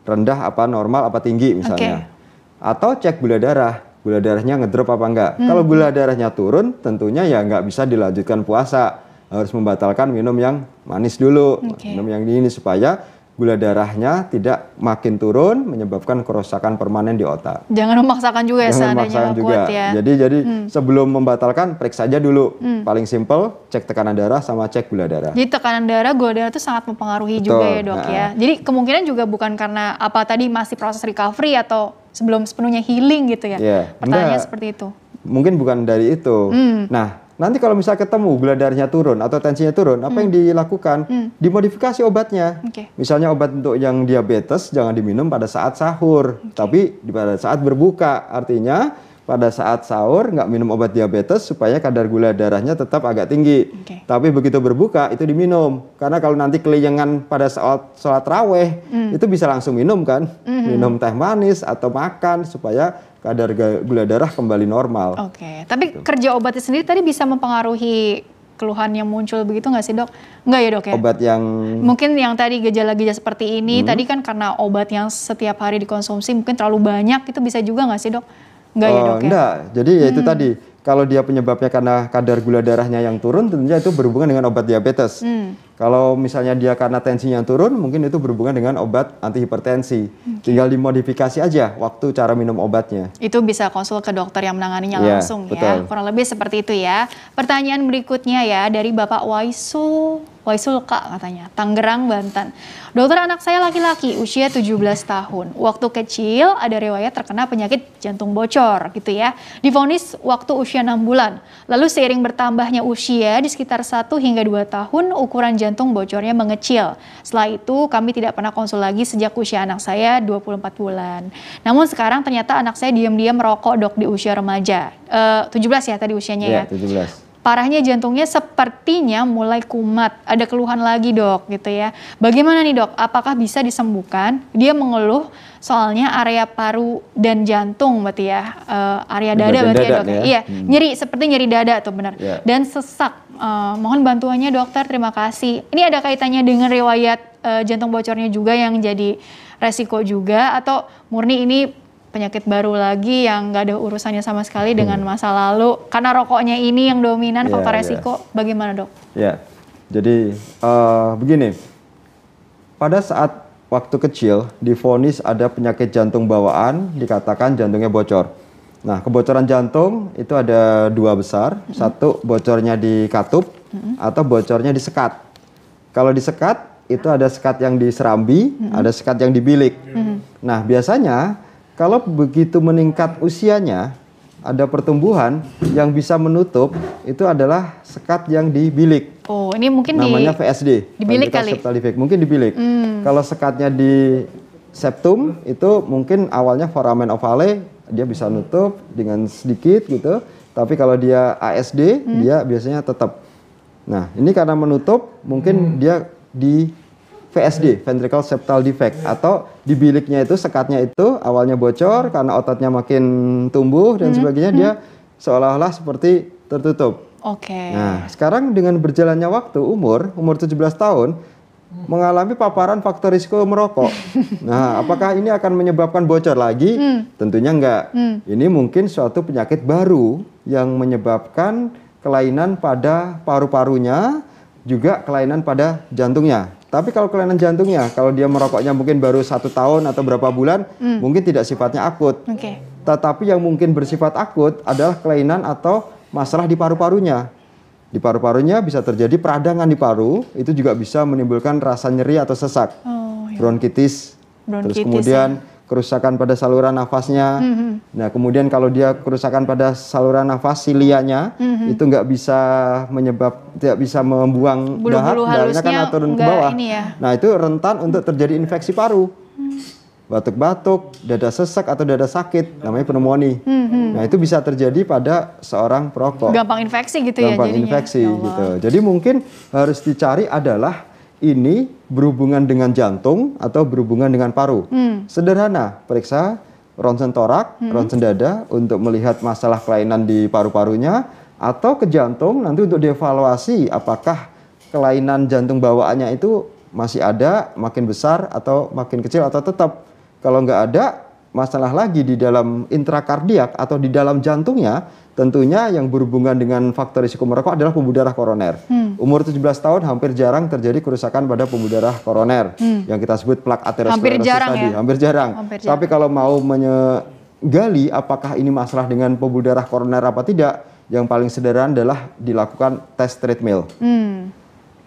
Speaker 2: Rendah apa normal apa tinggi misalnya. Atau cek gula darah. Gula darahnya ngedrop apa enggak?
Speaker 1: Hmm.
Speaker 2: Kalau gula darahnya turun, tentunya ya nggak bisa dilanjutkan puasa. Harus membatalkan minum yang manis dulu,
Speaker 1: Oke.
Speaker 2: minum yang ini supaya gula darahnya tidak makin turun menyebabkan kerusakan permanen di otak.
Speaker 1: Jangan memaksakan juga ya
Speaker 2: Jangan
Speaker 1: seandainya
Speaker 2: memaksakan juga.
Speaker 1: kuat ya.
Speaker 2: Jadi jadi sebelum membatalkan periksa aja dulu.
Speaker 1: Hmm.
Speaker 2: Paling simple cek tekanan darah sama cek gula darah.
Speaker 1: Jadi tekanan darah, gula darah itu sangat mempengaruhi
Speaker 2: Betul,
Speaker 1: juga ya dok
Speaker 2: nah.
Speaker 1: ya. Jadi kemungkinan juga bukan karena apa tadi masih proses recovery atau sebelum sepenuhnya healing gitu ya.
Speaker 2: Iya,
Speaker 1: Pertanyaannya
Speaker 2: enggak.
Speaker 1: seperti itu.
Speaker 2: Mungkin bukan dari itu.
Speaker 1: Hmm.
Speaker 2: Nah, nanti kalau misal ketemu gula darahnya turun atau tensinya turun, apa yang dilakukan? Dimodifikasi obatnya.
Speaker 1: Hmm. Oke.
Speaker 2: Misalnya obat untuk yang diabetes jangan diminum pada saat sahur, tapi di pada saat berbuka. Artinya pada saat sahur nggak minum obat diabetes supaya kadar gula darahnya tetap agak tinggi.
Speaker 1: Oke.
Speaker 2: Tapi begitu berbuka itu diminum. Karena kalau nanti keliengan pada saat sholat raweh
Speaker 1: Hmm.
Speaker 2: itu bisa langsung minum kan, minum teh manis atau makan supaya kadar gula darah kembali normal.
Speaker 1: Oke, tapi kerja obatnya sendiri tadi bisa mempengaruhi keluhan yang muncul begitu nggak sih dok? Nggak ya dok ya?
Speaker 2: Obat yang
Speaker 1: Mungkin yang tadi gejala-gejala seperti ini,
Speaker 2: Hmm.
Speaker 1: tadi kan karena obat yang setiap hari dikonsumsi mungkin terlalu banyak, itu bisa juga nggak sih dok? Nggak ya
Speaker 2: Oh,
Speaker 1: dok ya?
Speaker 2: enggak. Jadi ya itu tadi kalau dia penyebabnya karena kadar gula darahnya yang turun tentunya itu berhubungan dengan obat diabetes.
Speaker 1: Hmm.
Speaker 2: Kalau misalnya dia karena tensinya yang turun mungkin itu berhubungan dengan obat antihipertensi. Tinggal dimodifikasi aja waktu cara minum obatnya.
Speaker 1: Itu bisa konsul ke dokter yang menanganinya
Speaker 2: Iya,
Speaker 1: langsung ya.
Speaker 2: betul.
Speaker 1: Kurang lebih seperti itu ya. Pertanyaan berikutnya ya dari Bapak Waisul, Waisul Kak katanya, Tangerang, Banten. Dokter anak saya laki-laki usia 17 tahun. Waktu kecil ada riwayat terkena penyakit jantung bocor gitu ya. Divonis waktu usia 6 bulan. Lalu seiring bertambahnya usia di sekitar 1 hingga 2 tahun ukuran jantung bocornya mengecil. Setelah itu kami tidak pernah konsul lagi sejak usia anak saya 24 bulan. Namun sekarang ternyata anak saya diam-diam merokok dok di usia remaja. Eh, 17 ya tadi usianya ya.
Speaker 2: Iya, 17.
Speaker 1: Parahnya jantungnya sepertinya mulai kumat, ada keluhan lagi dok gitu ya. Bagaimana nih dok, apakah bisa disembuhkan? Dia mengeluh soalnya area paru dan jantung berarti ya, eh, area dada berarti ya
Speaker 2: dada
Speaker 1: dok.
Speaker 2: nih ya.
Speaker 1: Iya,
Speaker 2: Hmm.
Speaker 1: nyeri seperti nyeri dada tuh benar.
Speaker 2: Iya.
Speaker 1: Dan sesak. Eh, mohon bantuannya dokter, terima kasih. Ini ada kaitannya dengan riwayat eh, jantung bocornya juga yang jadi resiko juga atau murni ini penyakit baru lagi yang nggak ada urusannya sama sekali dengan masa lalu karena rokoknya ini yang dominan
Speaker 2: Iya,
Speaker 1: faktor
Speaker 2: iya.
Speaker 1: resiko bagaimana dok?
Speaker 2: Ya, jadi eh, begini, pada saat waktu kecil divonis ada penyakit jantung bawaan, dikatakan jantungnya bocor. Nah, kebocoran jantung itu ada dua besar, satu bocornya di katup atau bocornya di sekat. Kalau di sekat itu ada sekat yang di serambi, ada sekat yang di bilik. Nah, biasanya kalau begitu meningkat usianya, ada pertumbuhan yang bisa menutup itu adalah sekat yang di bilik
Speaker 1: Oh ini mungkin
Speaker 2: namanya
Speaker 1: di
Speaker 2: VSD
Speaker 1: di bilik kali.
Speaker 2: mungkin di bilik
Speaker 1: Hmm.
Speaker 2: kalau sekatnya di septum itu mungkin awalnya foramen ovale dia bisa nutup dengan sedikit gitu. Tapi kalau dia ASD dia biasanya tetap. Nah, ini karena menutup mungkin dia di VSD, ventricle septal defect atau di biliknya itu sekatnya itu awalnya bocor karena ototnya makin tumbuh dan sebagainya dia seolah-olah seperti tertutup.
Speaker 1: Oke.
Speaker 2: Nah, sekarang dengan berjalannya waktu umur, umur 17 tahun, mengalami paparan faktor risiko merokok. Nah, apakah ini akan menyebabkan bocor lagi? Tentunya enggak. Ini mungkin suatu penyakit baru yang menyebabkan kelainan pada paru-parunya, juga kelainan pada jantungnya. Tapi kalau kelainan jantungnya, kalau dia merokoknya mungkin baru satu tahun atau berapa bulan, mungkin tidak sifatnya akut.
Speaker 1: Oke.
Speaker 2: Tetapi yang mungkin bersifat akut adalah kelainan atau masalah di paru-parunya. Di paru-parunya bisa terjadi peradangan di paru, itu juga bisa menimbulkan rasa nyeri atau sesak.
Speaker 1: Oh, iya.
Speaker 2: Bronkitis. Terus
Speaker 1: Bronkitis,
Speaker 2: kemudian kerusakan pada saluran nafasnya. Nah, kemudian kalau dia kerusakan pada saluran nafas silianya, itu nggak bisa menyebab tidak bisa membuang dahak, darahnya kan turun ke bawah.
Speaker 1: ya.
Speaker 2: Nah, itu rentan untuk terjadi infeksi paru. Batuk-batuk, dada sesak atau dada sakit, namanya pneumonia. Nah, itu bisa terjadi pada seorang perokok
Speaker 1: Gampang infeksi gitu ya
Speaker 2: gampang infeksi
Speaker 1: Ya Allah.
Speaker 2: gitu. Jadi mungkin harus dicari adalah ini berhubungan dengan jantung atau berhubungan dengan paru.
Speaker 1: Hmm.
Speaker 2: Sederhana, periksa ronsen torak, ronsen dada untuk melihat masalah kelainan di paru-parunya atau ke jantung nanti untuk dievaluasi apakah kelainan jantung bawaannya itu masih ada, makin besar atau makin kecil atau tetap. Kalau nggak ada masalah lagi di dalam intrakardiak atau di dalam jantungnya, tentunya yang berhubungan dengan faktor risiko merokok adalah pembuluh darah koroner.
Speaker 1: Hmm.
Speaker 2: Umur 17 tahun hampir jarang terjadi kerusakan pada pembuluh darah koroner yang kita sebut plak aterosklerosis
Speaker 1: Hmm. Hampir jarang
Speaker 2: tadi.
Speaker 1: ya?
Speaker 2: Hampir jarang.
Speaker 1: Hampir jarang.
Speaker 2: Tapi kalau mau menyegali apakah ini masalah dengan pembuluh darah koroner apa tidak, yang paling sederhana adalah dilakukan tes treadmill.
Speaker 1: Hmm.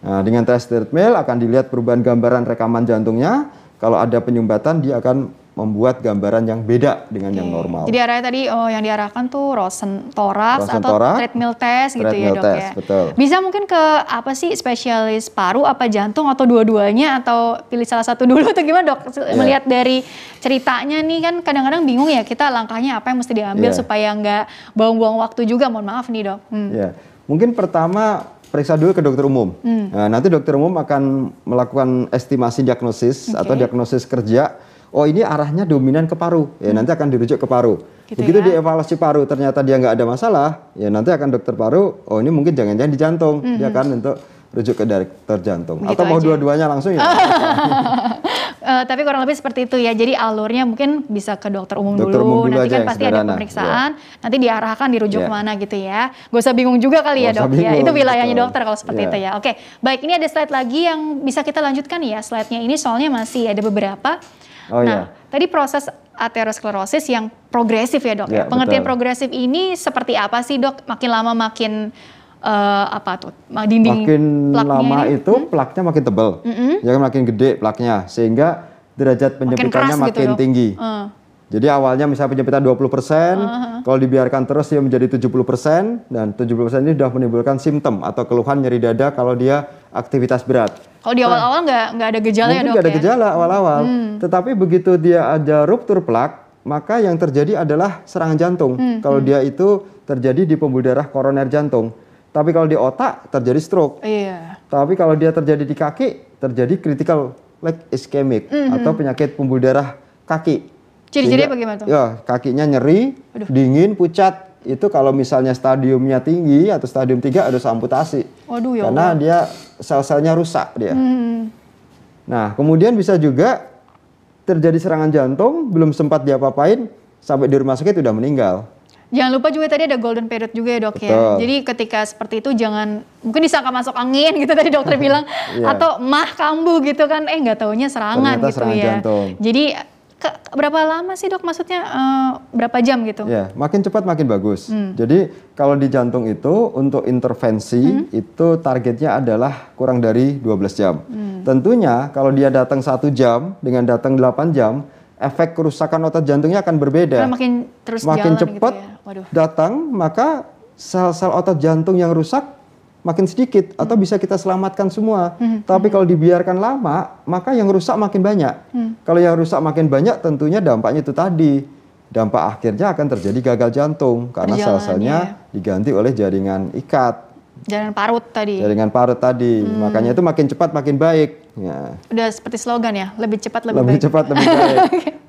Speaker 2: Nah, dengan tes treadmill akan dilihat perubahan gambaran rekaman jantungnya. Kalau ada penyumbatan, dia akan membuat gambaran yang beda dengan yang normal.
Speaker 1: Jadi arahnya tadi oh yang diarahkan tuh rosen thorax
Speaker 2: Rosen
Speaker 1: atau
Speaker 2: thorax,
Speaker 1: treadmill test gitu ya
Speaker 2: treadmill
Speaker 1: dok
Speaker 2: test,
Speaker 1: ya.
Speaker 2: betul.
Speaker 1: Bisa mungkin ke apa sih spesialis paru apa jantung atau dua-duanya atau pilih salah satu dulu atau gimana dok?
Speaker 2: Iya.
Speaker 1: Melihat dari ceritanya nih kan kadang-kadang bingung ya kita langkahnya apa yang mesti diambil
Speaker 2: Iya.
Speaker 1: supaya nggak buang-buang waktu juga. Mohon maaf nih dok. Hmm.
Speaker 2: Ya, mungkin pertama periksa dulu ke dokter umum. Nah, nanti dokter umum akan melakukan estimasi diagnosis atau diagnosis kerja. Oh ini arahnya dominan ke paru, ya nanti akan dirujuk ke paru.
Speaker 1: Gitu
Speaker 2: Begitu
Speaker 1: ya.
Speaker 2: dievaluasi paru ternyata dia nggak ada masalah, ya nanti akan dokter paru. Oh ini mungkin jangan-jangan di jantung, dia akan untuk rujuk ke dokter jantung.
Speaker 1: Begitu
Speaker 2: Atau mau dua-duanya langsung ya.
Speaker 1: Eh, tapi kurang lebih seperti itu ya. Jadi alurnya mungkin bisa ke dokter umum
Speaker 2: Dokter
Speaker 1: dulu.
Speaker 2: umum dulu
Speaker 1: nanti kan pasti ada pemeriksaan. Nanti diarahkan dirujuk
Speaker 2: Iya.
Speaker 1: ke mana gitu ya. Gak usah bingung juga kali ya
Speaker 2: Nggak usah
Speaker 1: dok ya.
Speaker 2: bingung,
Speaker 1: Itu wilayahnya
Speaker 2: betul.
Speaker 1: dokter kalau seperti
Speaker 2: Iya.
Speaker 1: itu ya. Oke, baik ini ada slide lagi yang bisa kita lanjutkan ya. Slide-nya ini soalnya masih ada beberapa.
Speaker 2: Oh,
Speaker 1: nah,
Speaker 2: iya.
Speaker 1: tadi proses aterosklerosis yang progresif ya dok ya.
Speaker 2: Iya,
Speaker 1: Pengertian
Speaker 2: betul.
Speaker 1: progresif ini seperti apa sih dok? Makin lama makin eh, apa tuh? Dinding
Speaker 2: makin
Speaker 1: plaknya
Speaker 2: lama
Speaker 1: ini?
Speaker 2: itu plaknya makin tebal, ya kan makin gede plaknya, sehingga derajat penyempitannya
Speaker 1: keras gitu,
Speaker 2: makin
Speaker 1: dok.
Speaker 2: tinggi.
Speaker 1: Eh.
Speaker 2: Jadi awalnya misalnya penyempitan 20%, kalau dibiarkan terus dia menjadi 70% dan 70% ini sudah menimbulkan simptom atau keluhan nyeri dada kalau dia aktivitas berat.
Speaker 1: Kalau di awal-awal nggak nggak ada gejala ya dok
Speaker 2: nggak ada
Speaker 1: ya?
Speaker 2: gejala awal-awal, tetapi begitu dia ada ruptur plak, maka yang terjadi adalah serangan jantung. Kalau dia itu terjadi di pembuluh darah koroner jantung. Tapi kalau di otak terjadi stroke.
Speaker 1: Iya.
Speaker 2: Tapi kalau dia terjadi di kaki, terjadi critical leg ischemic atau penyakit pembuluh darah kaki.
Speaker 1: Ciri-cirinya bagaimana tuh?
Speaker 2: Ya, kakinya nyeri, dingin, pucat. Itu kalau misalnya stadiumnya tinggi atau stadium 3 harus amputasi.
Speaker 1: Waduh ya
Speaker 2: Karena
Speaker 1: Allah.
Speaker 2: dia sel-selnya rusak dia.
Speaker 1: Hmm.
Speaker 2: Nah, kemudian bisa juga terjadi serangan jantung, belum sempat diapa-apain, sampai di rumah sakit udah meninggal.
Speaker 1: Jangan lupa juga tadi ada golden period juga ya dok ya.
Speaker 2: Betul.
Speaker 1: Jadi ketika seperti itu jangan mungkin disangka masuk angin gitu tadi dokter bilang
Speaker 2: Iya.
Speaker 1: atau mah kambuh gitu kan eh nggak taunya serangan
Speaker 2: Ternyata
Speaker 1: gitu
Speaker 2: serangan
Speaker 1: ya.
Speaker 2: jantung.
Speaker 1: Jadi ke- berapa lama sih dok maksudnya eh, berapa jam gitu?
Speaker 2: Ya, makin cepat makin bagus.
Speaker 1: Hmm.
Speaker 2: Jadi kalau di jantung itu untuk intervensi
Speaker 1: Hmm.
Speaker 2: itu targetnya adalah kurang dari 12 jam.
Speaker 1: Hmm.
Speaker 2: Tentunya kalau dia datang satu jam dengan datang 8 jam, efek kerusakan otot jantungnya akan berbeda.
Speaker 1: Karena makin terus
Speaker 2: makin
Speaker 1: jalan
Speaker 2: cepat
Speaker 1: gitu ya. Waduh.
Speaker 2: datang, maka sel-sel otot jantung yang rusak makin sedikit atau bisa kita selamatkan semua. Tapi kalau dibiarkan lama, maka yang rusak makin banyak. Kalau yang rusak makin banyak, tentunya dampaknya itu tadi. Dampak akhirnya akan terjadi gagal jantung karena sel-selnya diganti oleh jaringan ikat,
Speaker 1: Jalan parut tadi.
Speaker 2: jaringan parut tadi.
Speaker 1: Hmm.
Speaker 2: Makanya itu makin cepat makin baik. Ya.
Speaker 1: Udah seperti slogan ya, lebih cepat lebih,
Speaker 2: lebih
Speaker 1: baik.
Speaker 2: cepat lebih baik.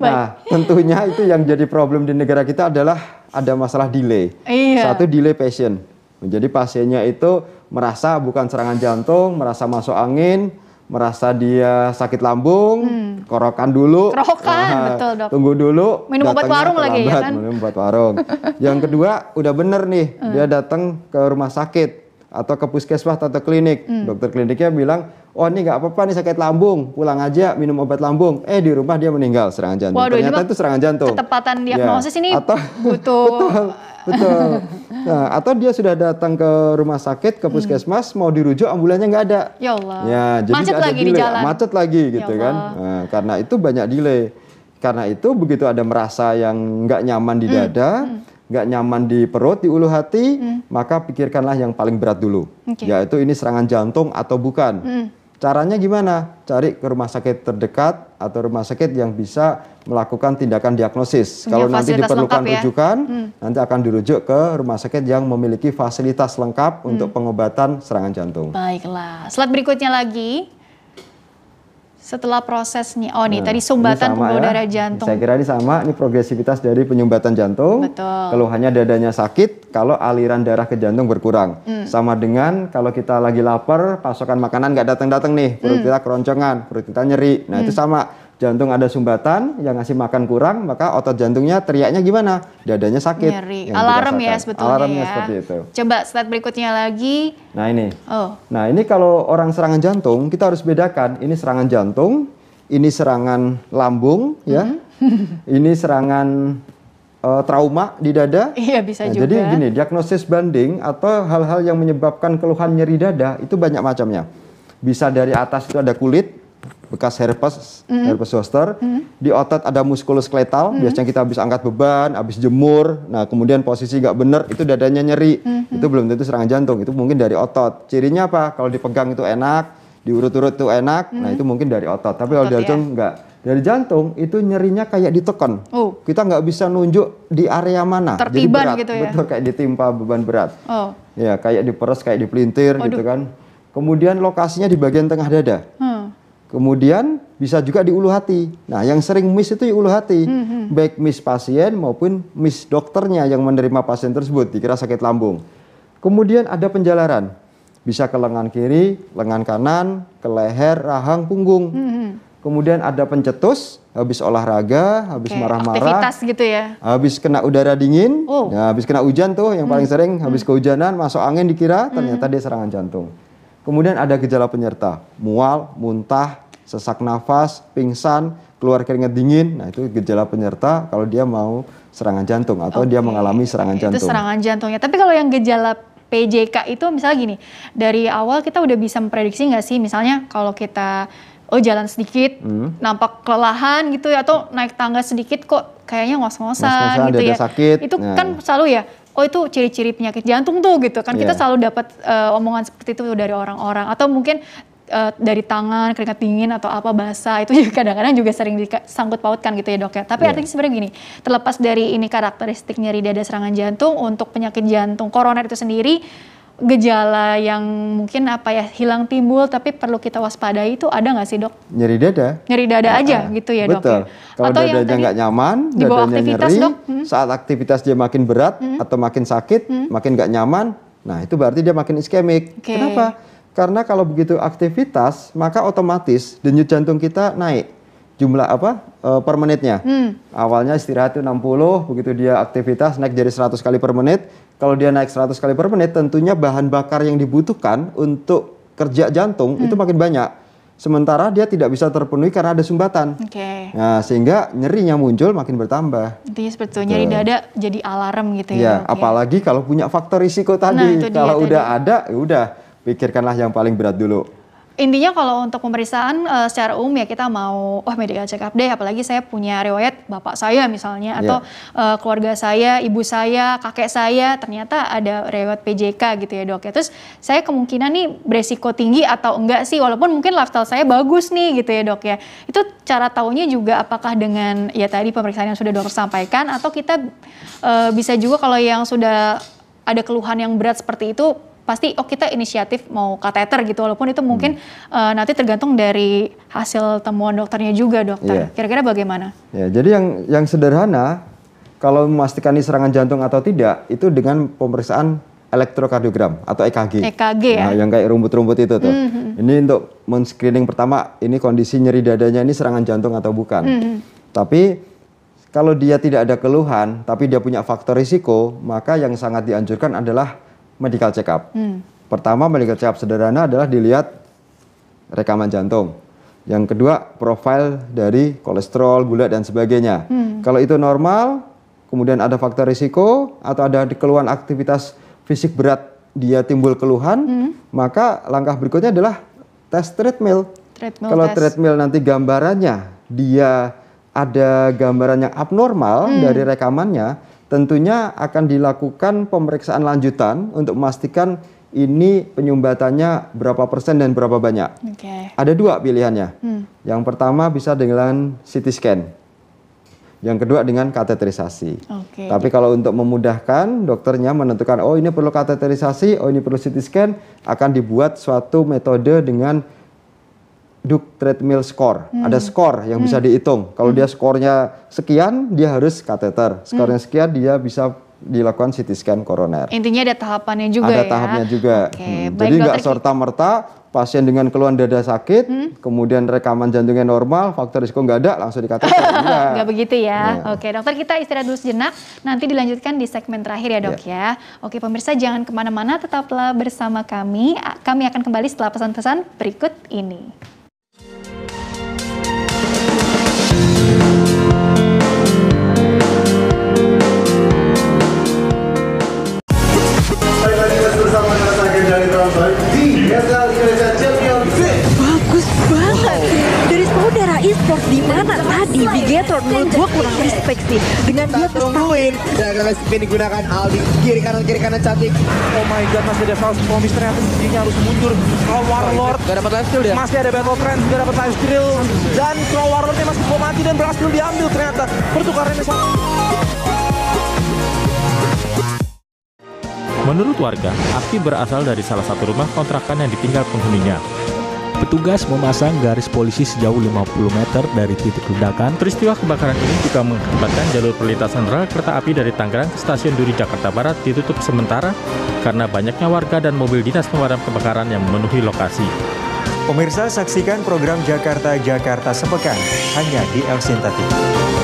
Speaker 2: Nah, tentunya itu yang jadi problem di negara kita adalah ada masalah delay.
Speaker 1: Iya.
Speaker 2: Satu delay patient. Jadi pasiennya itu merasa bukan serangan jantung, merasa masuk angin, merasa dia sakit lambung, korokan dulu.
Speaker 1: Hmm. Kerokan,
Speaker 2: Nah,
Speaker 1: betul, Dok.
Speaker 2: Tunggu dulu.
Speaker 1: Minum obat warung lagi, ya kan?
Speaker 2: Minum obat warung. yang kedua udah bener nih,
Speaker 1: Hmm.
Speaker 2: dia datang ke rumah sakit atau ke puskesmas atau klinik.
Speaker 1: Hmm.
Speaker 2: Dokter kliniknya bilang, oh ini nggak apa-apa nih sakit lambung, pulang aja minum obat lambung. Eh di rumah dia meninggal serangan jantung.
Speaker 1: Waduh,
Speaker 2: Ternyata itu serangan jantung.
Speaker 1: ketepatan
Speaker 2: Ya.
Speaker 1: diagnosis ini
Speaker 2: atau
Speaker 1: butuh
Speaker 2: betul. Nah, atau dia sudah datang ke rumah sakit, ke puskesmas, mau dirujuk ambulannya nggak ada.
Speaker 1: Hmm. Ya Allah.
Speaker 2: Ya, jadi
Speaker 1: Macet
Speaker 2: ada
Speaker 1: lagi di
Speaker 2: delay,
Speaker 1: jalan.
Speaker 2: macet lagi
Speaker 1: Ya
Speaker 2: gitu kan.
Speaker 1: Allah.
Speaker 2: Nah, karena itu banyak delay. Karena itu begitu ada merasa yang nggak nyaman
Speaker 1: Hmm.
Speaker 2: di dada, nggak nyaman di perut, di ulu hati, maka pikirkanlah yang paling berat dulu,
Speaker 1: Oke.
Speaker 2: yaitu ini serangan jantung atau bukan.
Speaker 1: Hmm.
Speaker 2: Caranya gimana? Cari ke rumah sakit terdekat atau rumah sakit yang bisa melakukan tindakan diagnosis.
Speaker 1: Punya
Speaker 2: Kalau nanti diperlukan
Speaker 1: ya.
Speaker 2: rujukan, nanti akan dirujuk ke rumah sakit yang memiliki fasilitas lengkap untuk
Speaker 1: Hmm.
Speaker 2: pengobatan serangan jantung.
Speaker 1: Baiklah. Slide berikutnya lagi. Setelah prosesnya, oh nih
Speaker 2: Nah,
Speaker 1: tadi sumbatan pembuluh
Speaker 2: ya.
Speaker 1: darah jantung.
Speaker 2: Saya kira ini sama, ini progresivitas dari penyumbatan jantung.
Speaker 1: Betul.
Speaker 2: Keluhannya dadanya sakit kalau aliran darah ke jantung berkurang.
Speaker 1: Hmm.
Speaker 2: Sama dengan kalau kita lagi lapar, pasokan makanan nggak datang-datang nih, perut
Speaker 1: Hmm.
Speaker 2: kita keroncongan, perut kita nyeri. Nah itu sama, jantung ada sumbatan, yang ngasih makan kurang, maka otot jantungnya teriaknya gimana? Dadanya sakit.
Speaker 1: Nyeri. Alarm ya sebetulnya
Speaker 2: Alarmnya
Speaker 1: ya.
Speaker 2: seperti itu.
Speaker 1: Coba slide berikutnya lagi.
Speaker 2: Nah ini.
Speaker 1: Oh,
Speaker 2: Nah ini kalau orang serangan jantung kita harus bedakan ini serangan jantung, ini serangan lambung ya,
Speaker 1: Mm-hmm.
Speaker 2: ini serangan eh, trauma di dada.
Speaker 1: iya bisa
Speaker 2: Nah,
Speaker 1: juga.
Speaker 2: jadi gini diagnosis banding atau hal-hal yang menyebabkan keluhan nyeri dada itu banyak macamnya. Bisa dari atas itu ada kulit bekas herpes,
Speaker 1: Mm-hmm.
Speaker 2: herpes zoster. Di otot ada muskuloskeletal, biasanya kita habis angkat beban, habis jemur. Nah, kemudian posisi nggak bener, itu dadanya nyeri.
Speaker 1: Mm-hmm.
Speaker 2: Itu belum tentu serangan jantung, itu mungkin dari otot. Cirinya apa? Kalau dipegang itu enak, diurut-urut itu enak. Nah, itu mungkin dari otot. Tapi kalau
Speaker 1: Mm-hmm.
Speaker 2: Dari
Speaker 1: ya.
Speaker 2: jantung nggak. Dari jantung itu nyerinya kayak ditekan.
Speaker 1: Oh.
Speaker 2: Kita nggak bisa nunjuk di area mana. Jadi
Speaker 1: Tertiban
Speaker 2: berat.
Speaker 1: gitu ya?
Speaker 2: Betul kayak ditimpa beban berat.
Speaker 1: Oh,
Speaker 2: Ya, kayak diperes, kayak dipelintir
Speaker 1: Waduh.
Speaker 2: gitu kan. Kemudian lokasinya di bagian tengah dada.
Speaker 1: hmm.
Speaker 2: Kemudian bisa juga di ulu hati. Nah, yang sering miss itu di ulu hati.
Speaker 1: Hmm,
Speaker 2: Baik miss pasien maupun miss dokternya yang menerima pasien tersebut dikira sakit lambung. Kemudian ada penjalaran. Bisa ke lengan kiri, lengan kanan, ke leher, rahang, punggung.
Speaker 1: Hmm,
Speaker 2: Kemudian ada pencetus, habis olahraga, habis marah-marah,
Speaker 1: aktivitas gitu ya.
Speaker 2: Habis kena udara dingin,
Speaker 1: Oh.
Speaker 2: ya, habis kena hujan tuh yang paling sering, habis kehujanan, masuk angin dikira, ternyata dia serangan jantung. Kemudian ada gejala penyerta, mual, muntah, sesak nafas, pingsan, keluar keringat dingin. Nah itu gejala penyerta kalau dia mau serangan jantung atau dia
Speaker 1: Oke,
Speaker 2: mengalami serangan
Speaker 1: Itu
Speaker 2: jantung.
Speaker 1: serangan jantungnya. Tapi kalau yang gejala PJK itu misalnya gini, dari awal kita udah bisa memprediksi nggak sih, misalnya kalau kita oh jalan sedikit,
Speaker 2: Hmm.
Speaker 1: nampak kelelahan gitu ya, atau naik tangga sedikit kok kayaknya ngos-ngosan
Speaker 2: Ngos-ngosan,
Speaker 1: gitu ya.
Speaker 2: sakit.
Speaker 1: Itu
Speaker 2: Nah.
Speaker 1: kan selalu ya, oh itu ciri-ciri penyakit jantung tuh gitu kan. Kita
Speaker 2: Iya.
Speaker 1: selalu dapat eh, omongan seperti itu dari orang-orang atau mungkin eh, dari tangan keringat dingin atau apa basah itu juga kadang-kadang juga sering disangkut pautkan gitu ya dok ya. Tapi
Speaker 2: Iya.
Speaker 1: artinya sebenarnya gini, terlepas dari ini karakteristik nyeri dada serangan jantung untuk penyakit jantung koroner itu sendiri gejala yang mungkin apa ya hilang timbul tapi perlu kita waspadai itu ada nggak sih dok?
Speaker 2: Nyeri dada.
Speaker 1: Nyeri dada aja
Speaker 2: Ah,
Speaker 1: gitu ya dok?
Speaker 2: Betul.
Speaker 1: ya?
Speaker 2: Kalau
Speaker 1: Atau yang
Speaker 2: dadanya nggak nyaman,
Speaker 1: di bawah
Speaker 2: dadanya
Speaker 1: aktivitas,
Speaker 2: nyeri,
Speaker 1: Dok? Hmm.
Speaker 2: saat aktivitas dia makin berat atau makin sakit, makin nggak nyaman, nah itu berarti dia makin iskemik.
Speaker 1: Oke.
Speaker 2: Kenapa? Karena kalau begitu aktivitas, maka otomatis denyut jantung kita naik jumlah apa eh, per menitnya.
Speaker 1: Hmm.
Speaker 2: Awalnya istirahat itu 60, begitu dia aktivitas naik jadi 100 kali per menit. Kalau dia naik 100 kali per menit, tentunya bahan bakar yang dibutuhkan untuk kerja jantung
Speaker 1: Hmm.
Speaker 2: itu makin banyak. Sementara dia tidak bisa terpenuhi karena ada sumbatan.
Speaker 1: Oke.
Speaker 2: Nah, sehingga nyerinya muncul makin bertambah.
Speaker 1: Intinya seperti itu, nyeri dada jadi alarm gitu ya.
Speaker 2: Ya,
Speaker 1: dok,
Speaker 2: apalagi kalau punya faktor risiko
Speaker 1: Nah,
Speaker 2: tadi.
Speaker 1: itu dia
Speaker 2: kalau
Speaker 1: tadi.
Speaker 2: udah ada, ya udah pikirkanlah yang paling berat dulu.
Speaker 1: Intinya kalau untuk pemeriksaan uh, secara umum ya kita mau oh medical check up deh apalagi saya punya riwayat bapak saya misalnya atau yeah. uh, keluarga saya, ibu saya, kakek saya ternyata ada riwayat PJK gitu ya dok ya. Terus saya kemungkinan nih beresiko tinggi atau enggak sih walaupun mungkin lifestyle saya bagus nih gitu ya dok ya. Itu cara taunya juga apakah dengan ya tadi pemeriksaan yang sudah dokter sampaikan atau kita uh, bisa juga kalau yang sudah ada keluhan yang berat seperti itu pasti oh kita inisiatif mau kateter gitu walaupun itu mungkin hmm. uh, nanti tergantung dari hasil temuan dokternya juga dokter. Yeah. Kira-kira bagaimana?
Speaker 2: Ya, jadi yang yang sederhana kalau memastikan ini serangan jantung atau tidak itu dengan pemeriksaan elektrokardiogram atau EKG.
Speaker 1: EKG ya.
Speaker 2: Nah, yang kayak rumput-rumput itu tuh. Mm -hmm. Ini untuk men-screening pertama ini kondisi nyeri dadanya ini serangan jantung atau bukan. Mm -hmm. Tapi kalau dia tidak ada keluhan tapi dia punya faktor risiko, maka yang sangat dianjurkan adalah medical check up. Hmm. Pertama medical check up sederhana adalah dilihat rekaman jantung. Yang kedua profil dari kolesterol, gula dan sebagainya. Hmm. Kalau itu normal, kemudian ada faktor risiko atau ada keluhan aktivitas fisik berat dia timbul keluhan, hmm. maka langkah berikutnya adalah tes treadmill. treadmill Kalau test. treadmill nanti gambarannya dia ada gambaran yang abnormal hmm. dari rekamannya, tentunya akan dilakukan pemeriksaan lanjutan untuk memastikan ini penyumbatannya berapa persen dan berapa banyak. Okay. Ada dua pilihannya. Hmm. Yang pertama bisa dengan CT scan. Yang kedua dengan kateterisasi. Okay. Tapi kalau untuk memudahkan, dokternya menentukan oh ini perlu kateterisasi, oh ini perlu CT scan, akan dibuat suatu metode dengan Duke treadmill score. Hmm. Ada skor yang hmm. bisa dihitung. Kalau hmm. dia skornya sekian, dia harus kateter. Skornya hmm. sekian, dia bisa dilakukan CT scan koroner.
Speaker 1: Intinya ada tahapannya juga
Speaker 2: ada ya. Ada tahapnya juga. Okay. Hmm. Jadi nggak serta merta pasien dengan keluhan dada sakit, hmm? kemudian rekaman jantungnya normal, faktor risiko nggak ada, langsung dikateter.
Speaker 1: nggak begitu ya. ya. Oke, dokter kita istirahat dulu sejenak, nanti dilanjutkan di segmen terakhir ya dok ya. ya. Oke pemirsa jangan ke mana-mana, tetaplah bersama kami. Kami akan kembali setelah pesan-pesan berikut ini.
Speaker 5: E-sport di mana? Tadi Bigetron menurut gua kurang respect sih. Dengan dia
Speaker 6: tungguin. Dan spin digunakan. Aldi kiri kanan kiri kanan cantik.
Speaker 7: Oh my god masih ada false promise ternyata sendirinya harus mundur. Crow Warlord.
Speaker 6: Gak dapat life steal ya
Speaker 7: masih ada Battle Friend gak dapat life steal dan Crow Warlordnya masih mati dan berhasil diambil ternyata. Pertukarannya sangat
Speaker 8: Menurut warga, api berasal dari salah satu rumah kontrakan yang ditinggal penghuninya. Petugas memasang garis polisi sejauh 50 meter dari titik ledakan. Peristiwa kebakaran ini juga mengakibatkan jalur perlintasan rel kereta api dari Tangerang ke stasiun Duri Jakarta Barat ditutup sementara karena banyaknya warga dan mobil dinas pemadam kebakaran yang memenuhi lokasi.
Speaker 9: Pemirsa saksikan program Jakarta Jakarta sepekan hanya di El Sinta TV.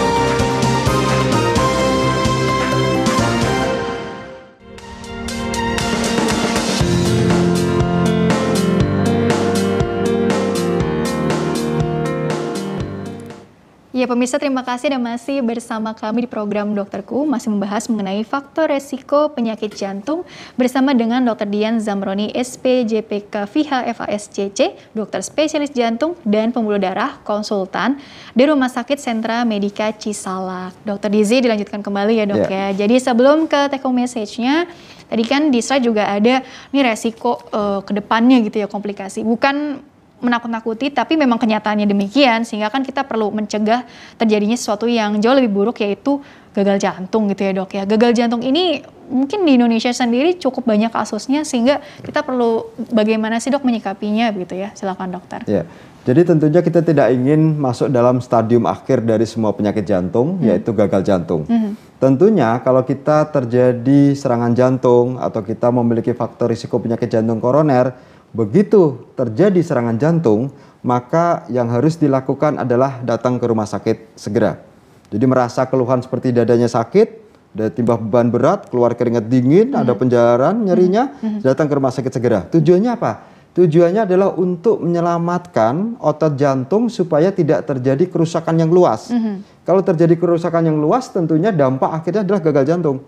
Speaker 1: Ya pemirsa terima kasih dan masih bersama kami di program Dokterku masih membahas mengenai faktor resiko penyakit jantung bersama dengan Dr. Dian Zamroni SPJPK VH FASCC, dokter spesialis jantung dan pembuluh darah konsultan di Rumah Sakit Sentra Medika Cisalak. Dr. Dizi dilanjutkan kembali ya dok yeah. ya. Jadi sebelum ke take home message-nya tadi kan di slide juga ada nih resiko uh, ke depannya gitu ya komplikasi. Bukan menakut-nakuti, tapi memang kenyataannya demikian, sehingga kan kita perlu mencegah terjadinya sesuatu yang jauh lebih buruk, yaitu gagal jantung gitu ya dok ya. Gagal jantung ini mungkin di Indonesia sendiri cukup banyak kasusnya, sehingga kita perlu bagaimana sih dok menyikapinya gitu ya. Silakan dokter.
Speaker 2: Ya. Jadi tentunya kita tidak ingin masuk dalam stadium akhir dari semua penyakit jantung, hmm. yaitu gagal jantung. Hmm. Tentunya kalau kita terjadi serangan jantung atau kita memiliki faktor risiko penyakit jantung koroner, Begitu terjadi serangan jantung, maka yang harus dilakukan adalah datang ke rumah sakit segera. Jadi merasa keluhan seperti dadanya sakit, ada timbah beban berat, keluar keringat dingin, hmm. ada penjarahan, nyerinya, hmm. datang ke rumah sakit segera. Tujuannya apa? Tujuannya adalah untuk menyelamatkan otot jantung supaya tidak terjadi kerusakan yang luas. Hmm. Kalau terjadi kerusakan yang luas, tentunya dampak akhirnya adalah gagal jantung.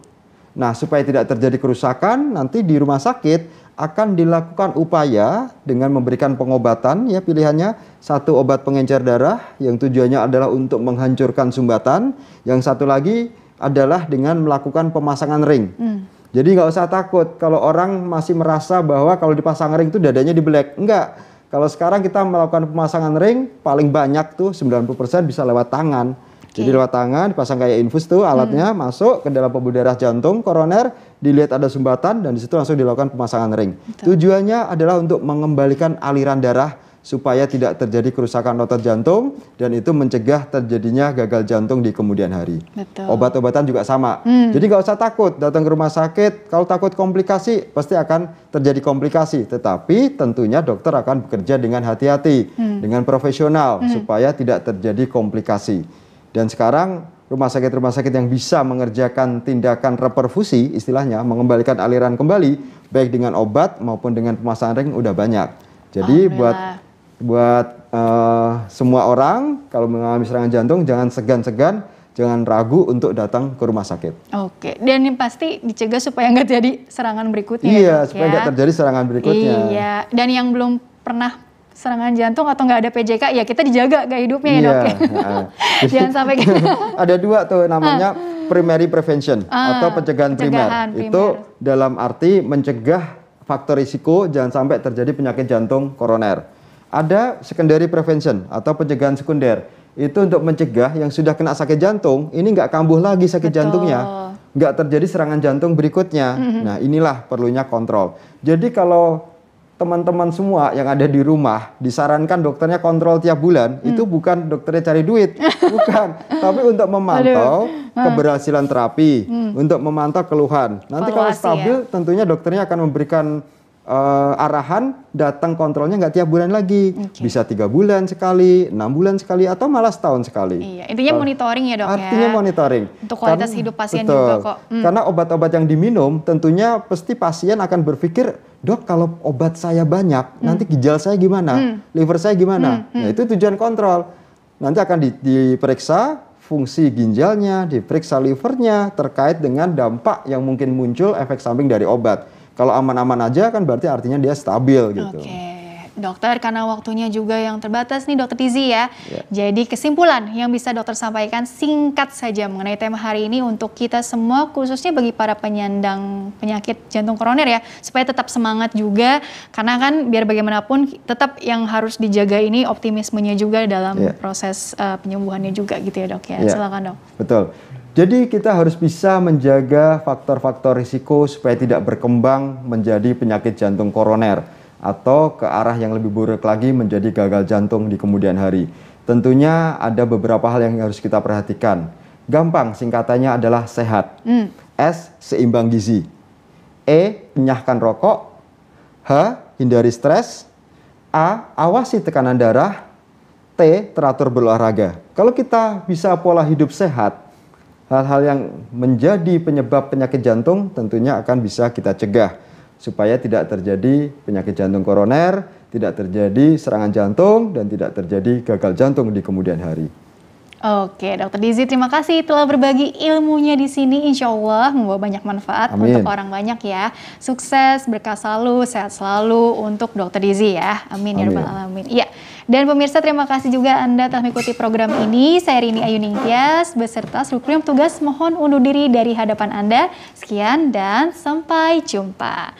Speaker 2: Nah, supaya tidak terjadi kerusakan, nanti di rumah sakit akan dilakukan upaya dengan memberikan pengobatan ya pilihannya satu obat pengencer darah yang tujuannya adalah untuk menghancurkan sumbatan, yang satu lagi adalah dengan melakukan pemasangan ring. Hmm. Jadi nggak usah takut kalau orang masih merasa bahwa kalau dipasang ring itu dadanya dibelek. Enggak. Kalau sekarang kita melakukan pemasangan ring paling banyak tuh 90% bisa lewat tangan. Okay. Jadi lewat tangan dipasang kayak infus tuh alatnya hmm. masuk ke dalam pembuluh darah jantung koroner, dilihat ada sumbatan dan di situ langsung dilakukan pemasangan ring. Betul. Tujuannya adalah untuk mengembalikan aliran darah supaya tidak terjadi kerusakan otot jantung dan itu mencegah terjadinya gagal jantung di kemudian hari. Obat-obatan juga sama. Hmm. Jadi nggak usah takut datang ke rumah sakit. Kalau takut komplikasi pasti akan terjadi komplikasi. Tetapi tentunya dokter akan bekerja dengan hati-hati, hmm. dengan profesional hmm. supaya tidak terjadi komplikasi. Dan sekarang rumah sakit-rumah sakit yang bisa mengerjakan tindakan reperfusi, istilahnya mengembalikan aliran kembali, baik dengan obat maupun dengan pemasangan ring udah banyak. Jadi buat buat uh, semua orang kalau mengalami serangan jantung jangan segan-segan jangan ragu untuk datang ke rumah sakit.
Speaker 1: Oke, dan yang pasti dicegah supaya nggak jadi serangan berikutnya.
Speaker 2: Iya, ya, supaya nggak ya. terjadi serangan berikutnya.
Speaker 1: Iya, dan yang belum pernah serangan jantung atau nggak ada PJK ya kita dijaga gaya hidupnya ya dok ya. Jangan sampai
Speaker 2: ada dua tuh namanya primary prevention ah, atau pencegahan, pencegahan primer. primer. Itu dalam arti mencegah faktor risiko jangan sampai terjadi penyakit jantung koroner. Ada secondary prevention atau pencegahan sekunder. Itu untuk mencegah yang sudah kena sakit jantung, ini nggak kambuh lagi sakit Betul. jantungnya, nggak terjadi serangan jantung berikutnya. Mm -hmm. Nah inilah perlunya kontrol. Jadi kalau teman-teman semua yang ada di rumah disarankan dokternya kontrol tiap bulan hmm. itu bukan dokternya cari duit bukan tapi untuk memantau Aduh. keberhasilan terapi hmm. untuk memantau keluhan nanti Valuasi kalau stabil ya? tentunya dokternya akan memberikan uh, arahan datang kontrolnya nggak tiap bulan lagi okay. bisa tiga bulan sekali enam bulan sekali atau malah setahun sekali
Speaker 1: iya intinya uh, monitoring ya dok
Speaker 2: artinya
Speaker 1: ya?
Speaker 2: monitoring
Speaker 1: untuk kualitas karena, hidup pasien
Speaker 2: betul,
Speaker 1: juga kok
Speaker 2: hmm. karena obat-obat yang diminum tentunya pasti pasien akan berpikir dok kalau obat saya banyak hmm. nanti ginjal saya gimana hmm. liver saya gimana hmm. Hmm. nah itu tujuan kontrol nanti akan di, diperiksa fungsi ginjalnya, diperiksa livernya terkait dengan dampak yang mungkin muncul efek samping dari obat. Kalau aman-aman aja kan berarti artinya dia stabil gitu. Oke.
Speaker 1: Okay. Dokter, karena waktunya juga yang terbatas nih Dokter Tizi ya. ya. Jadi kesimpulan yang bisa dokter sampaikan singkat saja mengenai tema hari ini untuk kita semua khususnya bagi para penyandang penyakit jantung koroner ya. Supaya tetap semangat juga karena kan biar bagaimanapun tetap yang harus dijaga ini optimismenya juga dalam ya. proses uh, penyembuhannya juga gitu ya dok ya. ya. Silakan dok.
Speaker 2: Betul. Jadi kita harus bisa menjaga faktor-faktor risiko supaya tidak berkembang menjadi penyakit jantung koroner atau ke arah yang lebih buruk lagi menjadi gagal jantung di kemudian hari. Tentunya ada beberapa hal yang harus kita perhatikan. Gampang singkatannya adalah sehat. Mm. S seimbang gizi. E enyahkan rokok. H hindari stres. A awasi tekanan darah. T teratur berolahraga. Kalau kita bisa pola hidup sehat, hal-hal yang menjadi penyebab penyakit jantung tentunya akan bisa kita cegah supaya tidak terjadi penyakit jantung koroner, tidak terjadi serangan jantung dan tidak terjadi gagal jantung di kemudian hari.
Speaker 1: Oke, Dokter Dizi, terima kasih telah berbagi ilmunya di sini. Insya Allah membawa banyak manfaat Amin. untuk orang banyak ya. Sukses, berkah selalu, sehat selalu untuk Dokter Dizi ya. Amin, ya Amin. ya Rabbal Alamin. Iya. Dan pemirsa terima kasih juga Anda telah mengikuti program ini. Saya Rini Ayu Ningtyas beserta seluruh petugas mohon undur diri dari hadapan Anda. Sekian dan sampai jumpa.